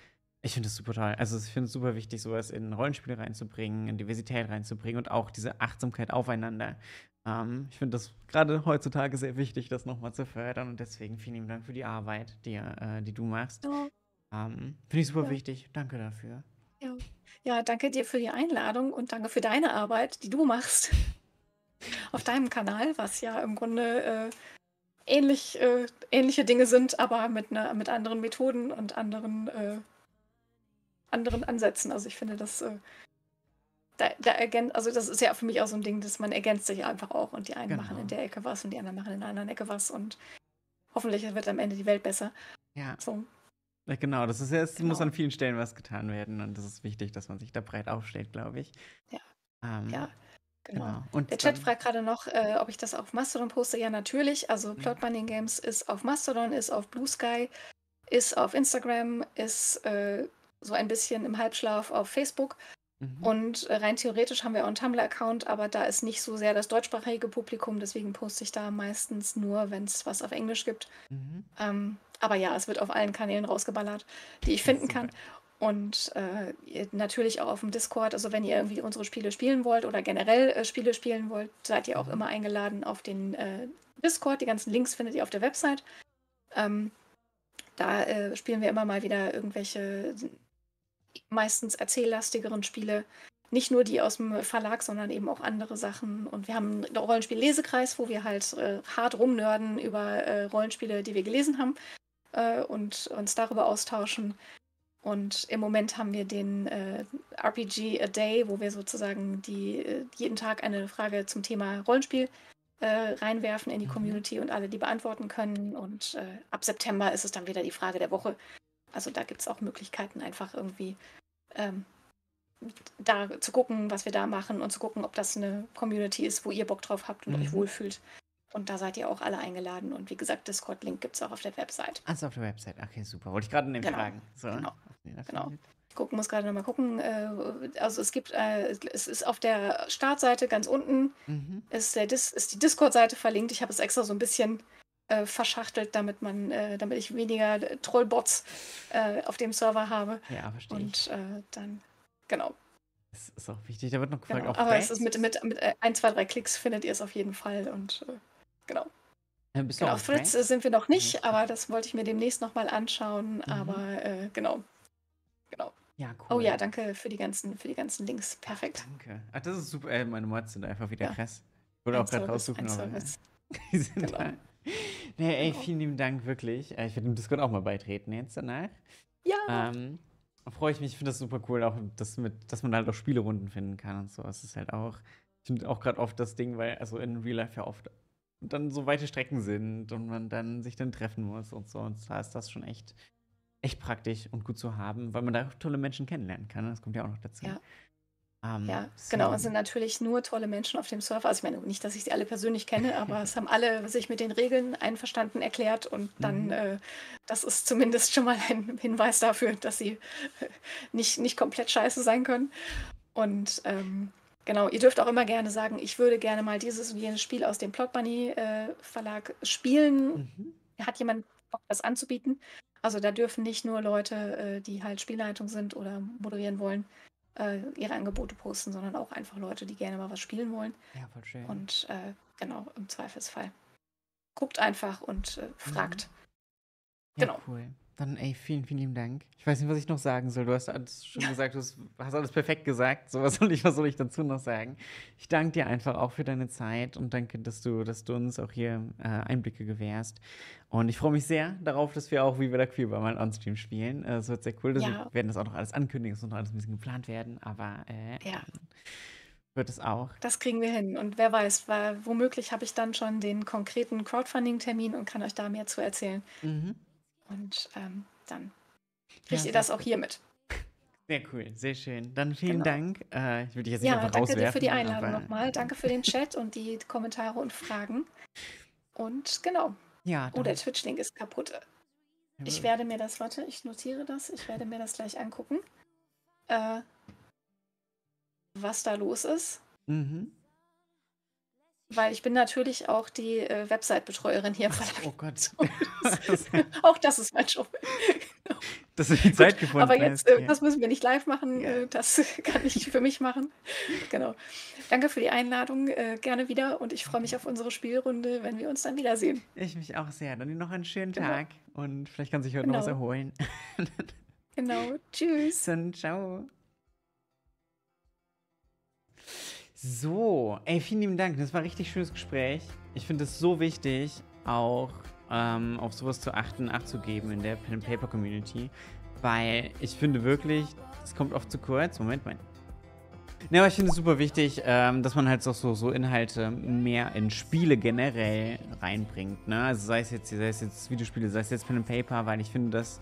Speaker 1: ich finde es super toll. Also ich finde es super wichtig, sowas in Rollenspiele reinzubringen, in Diversität reinzubringen und auch diese Achtsamkeit aufeinander. Ähm, ich finde das gerade heutzutage sehr wichtig, das nochmal zu fördern. Und deswegen vielen lieben Dank für die Arbeit, die, äh, die du machst.
Speaker 2: Ja.
Speaker 1: Ähm, Finde ich super
Speaker 2: Ja.
Speaker 1: wichtig. Danke dafür.
Speaker 2: Ja, danke dir für die Einladung und danke für deine Arbeit, die du machst (laughs) auf deinem Kanal, was ja im Grunde äh, ähnlich, äh, ähnliche Dinge sind, aber mit, einer mit anderen Methoden und anderen, äh, anderen Ansätzen. Also ich finde, das, äh, da, da ergänzt, also das ist ja für mich auch so ein Ding, dass man ergänzt sich einfach auch und die einen machen
Speaker 1: Genau.
Speaker 2: in der Ecke was und die anderen machen in der anderen Ecke was und hoffentlich wird am Ende die Welt besser.
Speaker 1: Ja.
Speaker 2: So,
Speaker 1: Ja, Genau, das ist ja, es muss
Speaker 2: Genau.
Speaker 1: an vielen Stellen was getan werden und das ist wichtig, dass man sich da breit aufstellt, glaube ich.
Speaker 2: Ja.
Speaker 1: Ähm,
Speaker 2: ja, genau.
Speaker 1: genau. Und
Speaker 2: Der Chat fragt gerade noch, äh, ob ich das auf Mastodon poste. Ja, natürlich. Also Plot Binding Games ist auf Mastodon, ist auf Blue Sky, ist auf Instagram, ist äh, so ein bisschen im Halbschlaf auf Facebook.
Speaker 1: Mhm.
Speaker 2: Und äh, rein theoretisch haben wir auch einen Tumblr-Account, aber da ist nicht so sehr das deutschsprachige Publikum, deswegen poste ich da meistens nur, wenn es was auf Englisch gibt.
Speaker 1: Mhm.
Speaker 2: Ähm, aber ja, es wird auf allen Kanälen rausgeballert, die ich finden kann. Und äh, natürlich auch auf dem Discord. Also wenn ihr irgendwie unsere Spiele spielen wollt oder generell äh, Spiele spielen wollt, seid ihr auch
Speaker 1: Mhm.
Speaker 2: immer eingeladen auf den äh, Discord. Die ganzen Links findet ihr auf der Website. Ähm, da äh, spielen wir immer mal wieder irgendwelche meistens erzähllastigeren Spiele. Nicht nur die aus dem Verlag, sondern eben auch andere Sachen. Und wir haben einen Rollenspiel-Lesekreis, wo wir halt äh, hart rumnörden über äh, Rollenspiele, die wir gelesen haben äh, und uns darüber austauschen. Und im Moment haben wir den äh, RPG a Day, wo wir sozusagen die, äh, jeden Tag eine Frage zum Thema Rollenspiel äh, reinwerfen in die
Speaker 1: Mhm.
Speaker 2: Community und alle die beantworten können. Und äh, ab September ist es dann wieder die Frage der Woche. Also da gibt es auch Möglichkeiten, einfach irgendwie ähm, da zu gucken, was wir da machen und zu gucken, ob das eine Community ist, wo ihr Bock drauf habt und euch
Speaker 1: Mhm.
Speaker 2: wohlfühlt. Und da seid ihr auch alle eingeladen. Und wie gesagt, Discord-Link gibt es auch auf der Website.
Speaker 1: Also auf der Website. Okay, super. Wollte ich gerade nämlich
Speaker 2: Genau,
Speaker 1: fragen. So.
Speaker 2: genau, genau.
Speaker 1: Ich
Speaker 2: guck, muss gerade nochmal gucken. Äh, also es gibt, äh, es ist auf der Startseite ganz unten,
Speaker 1: Mhm.
Speaker 2: ist, der Dis ist die Discord-Seite verlinkt. Ich habe es extra so ein bisschen äh, verschachtelt, damit man, äh, damit ich weniger äh, Trollbots äh, auf dem Server habe.
Speaker 1: Ja, verstehe ich.
Speaker 2: Und äh, dann, genau.
Speaker 1: Das ist auch wichtig. Da wird noch gefragt,
Speaker 2: genau. Aber es
Speaker 1: rechts?
Speaker 2: ist mit, mit, mit äh, ein, zwei, drei Klicks findet ihr es auf jeden Fall. Und genau.
Speaker 1: Du
Speaker 2: Genau,
Speaker 1: auf
Speaker 2: äh,
Speaker 1: rechts?
Speaker 2: sind wir noch nicht,
Speaker 1: Nicht.
Speaker 2: aber das wollte ich mir demnächst nochmal anschauen.
Speaker 1: Mhm.
Speaker 2: Aber genau. Genau.
Speaker 1: Ja, cool.
Speaker 2: Oh ja, danke für die ganzen, für die ganzen Links. Perfekt.
Speaker 1: Danke. Ach, das ist super. Äh, meine Mods sind einfach wieder
Speaker 2: Ja.
Speaker 1: krass. Ich
Speaker 2: Ein
Speaker 1: auch gerade raussuchen, aber (laughs) die sind
Speaker 2: Genau.
Speaker 1: da. (laughs) Nee, ey, vielen lieben Dank, wirklich. Äh, Ich werde dem Discord auch mal beitreten jetzt danach.
Speaker 2: Ja,
Speaker 1: Ähm, freue ich mich, ich finde das super cool, auch dass, mit, dass man halt auch Spielerunden finden kann und so. Es ist halt auch, ich finde auch gerade oft das Ding, weil, also in Real Life ja oft dann so weite Strecken sind und man dann sich dann treffen muss und so. Und da ist das schon echt, echt praktisch und gut zu haben, weil man da auch tolle Menschen kennenlernen kann. Das kommt ja auch noch dazu.
Speaker 2: Ja.
Speaker 1: Ähm,
Speaker 2: ja, genau. Es
Speaker 1: deswegen-
Speaker 2: sind natürlich nur tolle Menschen auf dem Server. Also ich meine nicht, dass ich sie alle persönlich kenne, (laughs) aber es haben alle sich mit den Regeln einverstanden erklärt und dann,
Speaker 1: Mhm.
Speaker 2: äh, das ist zumindest schon mal ein (laughs) Hinweis dafür, dass sie äh, nicht, nicht komplett scheiße sein können. Und ähm, genau, ihr dürft auch immer gerne sagen, ich würde gerne mal dieses und jenes Spiel aus dem Plot Bunny äh, Verlag spielen.
Speaker 1: Mhm.
Speaker 2: Hat jemand Bock, das anzubieten? Also da dürfen nicht nur Leute, äh, die halt Spielleitung sind oder moderieren wollen, äh, ihre Angebote posten, sondern auch einfach Leute, die gerne mal was spielen wollen.
Speaker 1: Ja, voll schön.
Speaker 2: Und äh, genau, im Zweifelsfall. Guckt einfach und äh, fragt.
Speaker 1: Ja,
Speaker 2: Genau.
Speaker 1: cool. Dann, ey, vielen, vielen lieben Dank. Ich weiß nicht, was ich noch sagen soll. Du hast alles schon gesagt, du hast, hast alles perfekt gesagt. So, was soll ich, was soll ich dazu noch sagen? Ich danke dir einfach auch für deine Zeit und danke, dass du, dass du uns auch hier äh, Einblicke gewährst. Und ich freue mich sehr darauf, dass wir auch Viva la Cuba mal onstream spielen. Äh, Es wird sehr cool.
Speaker 2: Ja.
Speaker 1: Wir werden das auch noch alles ankündigen, es muss noch alles ein bisschen geplant werden, aber äh,
Speaker 2: Ja.
Speaker 1: wird es auch.
Speaker 2: Das kriegen wir hin. Und wer weiß, weil womöglich habe ich dann schon den konkreten Crowdfunding-Termin und kann euch da mehr zu erzählen.
Speaker 1: Mhm.
Speaker 2: Und ähm, dann kriegt
Speaker 1: Ja,
Speaker 2: ihr das auch hier mit.
Speaker 1: Sehr cool, sehr schön. Dann vielen
Speaker 2: Genau.
Speaker 1: Dank. Äh, ich will dich jetzt nicht
Speaker 2: Ja,
Speaker 1: einfach
Speaker 2: danke dir für die Einladung nochmal. Danke für den Chat und die Kommentare und Fragen. Und genau.
Speaker 1: Ja,
Speaker 2: Oh, der Twitch-Link ist kaputt. Ich werde mir das, warte, ich notiere das. Ich werde mir das gleich angucken. Äh, was da los ist.
Speaker 1: Mhm.
Speaker 2: Weil ich bin natürlich auch die äh, Website-Betreuerin hier.
Speaker 1: Oh Gott. (laughs)
Speaker 2: auch das ist mein Job. (laughs)
Speaker 1: Dass du die Zeit gefunden
Speaker 2: Aber jetzt, äh,
Speaker 1: ja.
Speaker 2: das müssen wir nicht live machen.
Speaker 1: Ja.
Speaker 2: Äh, das (laughs) kann ich für mich machen. Genau. Danke für die Einladung. Äh, gerne wieder. Und ich freue mich auf unsere Spielrunde, wenn wir uns dann wiedersehen.
Speaker 1: Ich mich auch sehr. Dann noch einen schönen
Speaker 2: Genau.
Speaker 1: Tag und vielleicht kann sich heute noch was
Speaker 2: Genau.
Speaker 1: erholen.
Speaker 2: Genau. Tschüss.
Speaker 1: Dann ciao. So, ey, vielen lieben Dank. Das war ein richtig schönes Gespräch. Ich finde es so wichtig, auch ähm, auf sowas zu achten, Acht zu geben in der Pen Paper Community, weil ich finde wirklich, es kommt oft zu kurz. Moment, mein Ja, aber ich finde es super wichtig, ähm, dass man halt so, so, so Inhalte mehr in Spiele generell reinbringt. Ne? Also sei es jetzt, sei es jetzt Videospiele, sei es jetzt Pen Paper, weil ich finde, dass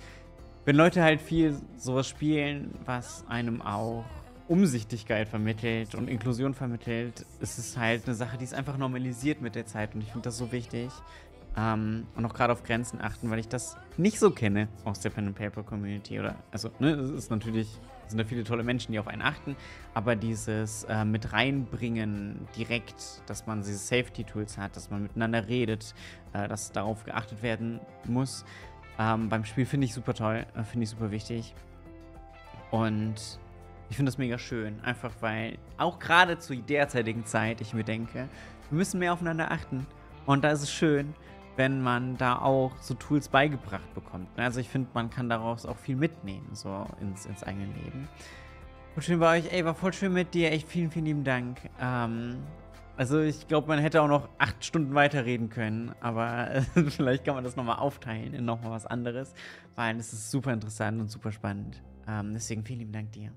Speaker 1: wenn Leute halt viel sowas spielen, was einem auch Umsichtigkeit vermittelt und Inklusion vermittelt, ist es halt eine Sache, die ist einfach normalisiert mit der Zeit und ich finde das so wichtig. Ähm, und auch gerade auf Grenzen achten, weil ich das nicht so kenne aus der Pen and Paper Community. Oder, also, ne, es ist natürlich, sind da viele tolle Menschen, die auf einen achten, aber dieses äh, mit reinbringen direkt, dass man diese Safety-Tools hat, dass man miteinander redet, äh, dass darauf geachtet werden muss, ähm, beim Spiel finde ich super toll, äh, finde ich super wichtig. Und ich finde das mega schön, einfach weil auch gerade zu derzeitigen Zeit ich mir denke, wir müssen mehr aufeinander achten. Und da ist es schön, wenn man da auch so Tools beigebracht bekommt. Also ich finde, man kann daraus auch viel mitnehmen, so ins, ins eigene Leben. Voll schön bei euch. Ey, war voll schön mit dir. Echt vielen, vielen lieben Dank. Ähm, also ich glaube, man hätte auch noch acht Stunden weiterreden können, aber äh, (laughs) vielleicht kann man das nochmal aufteilen in nochmal was anderes, weil es ist super interessant und super spannend. Ähm, deswegen vielen lieben Dank dir.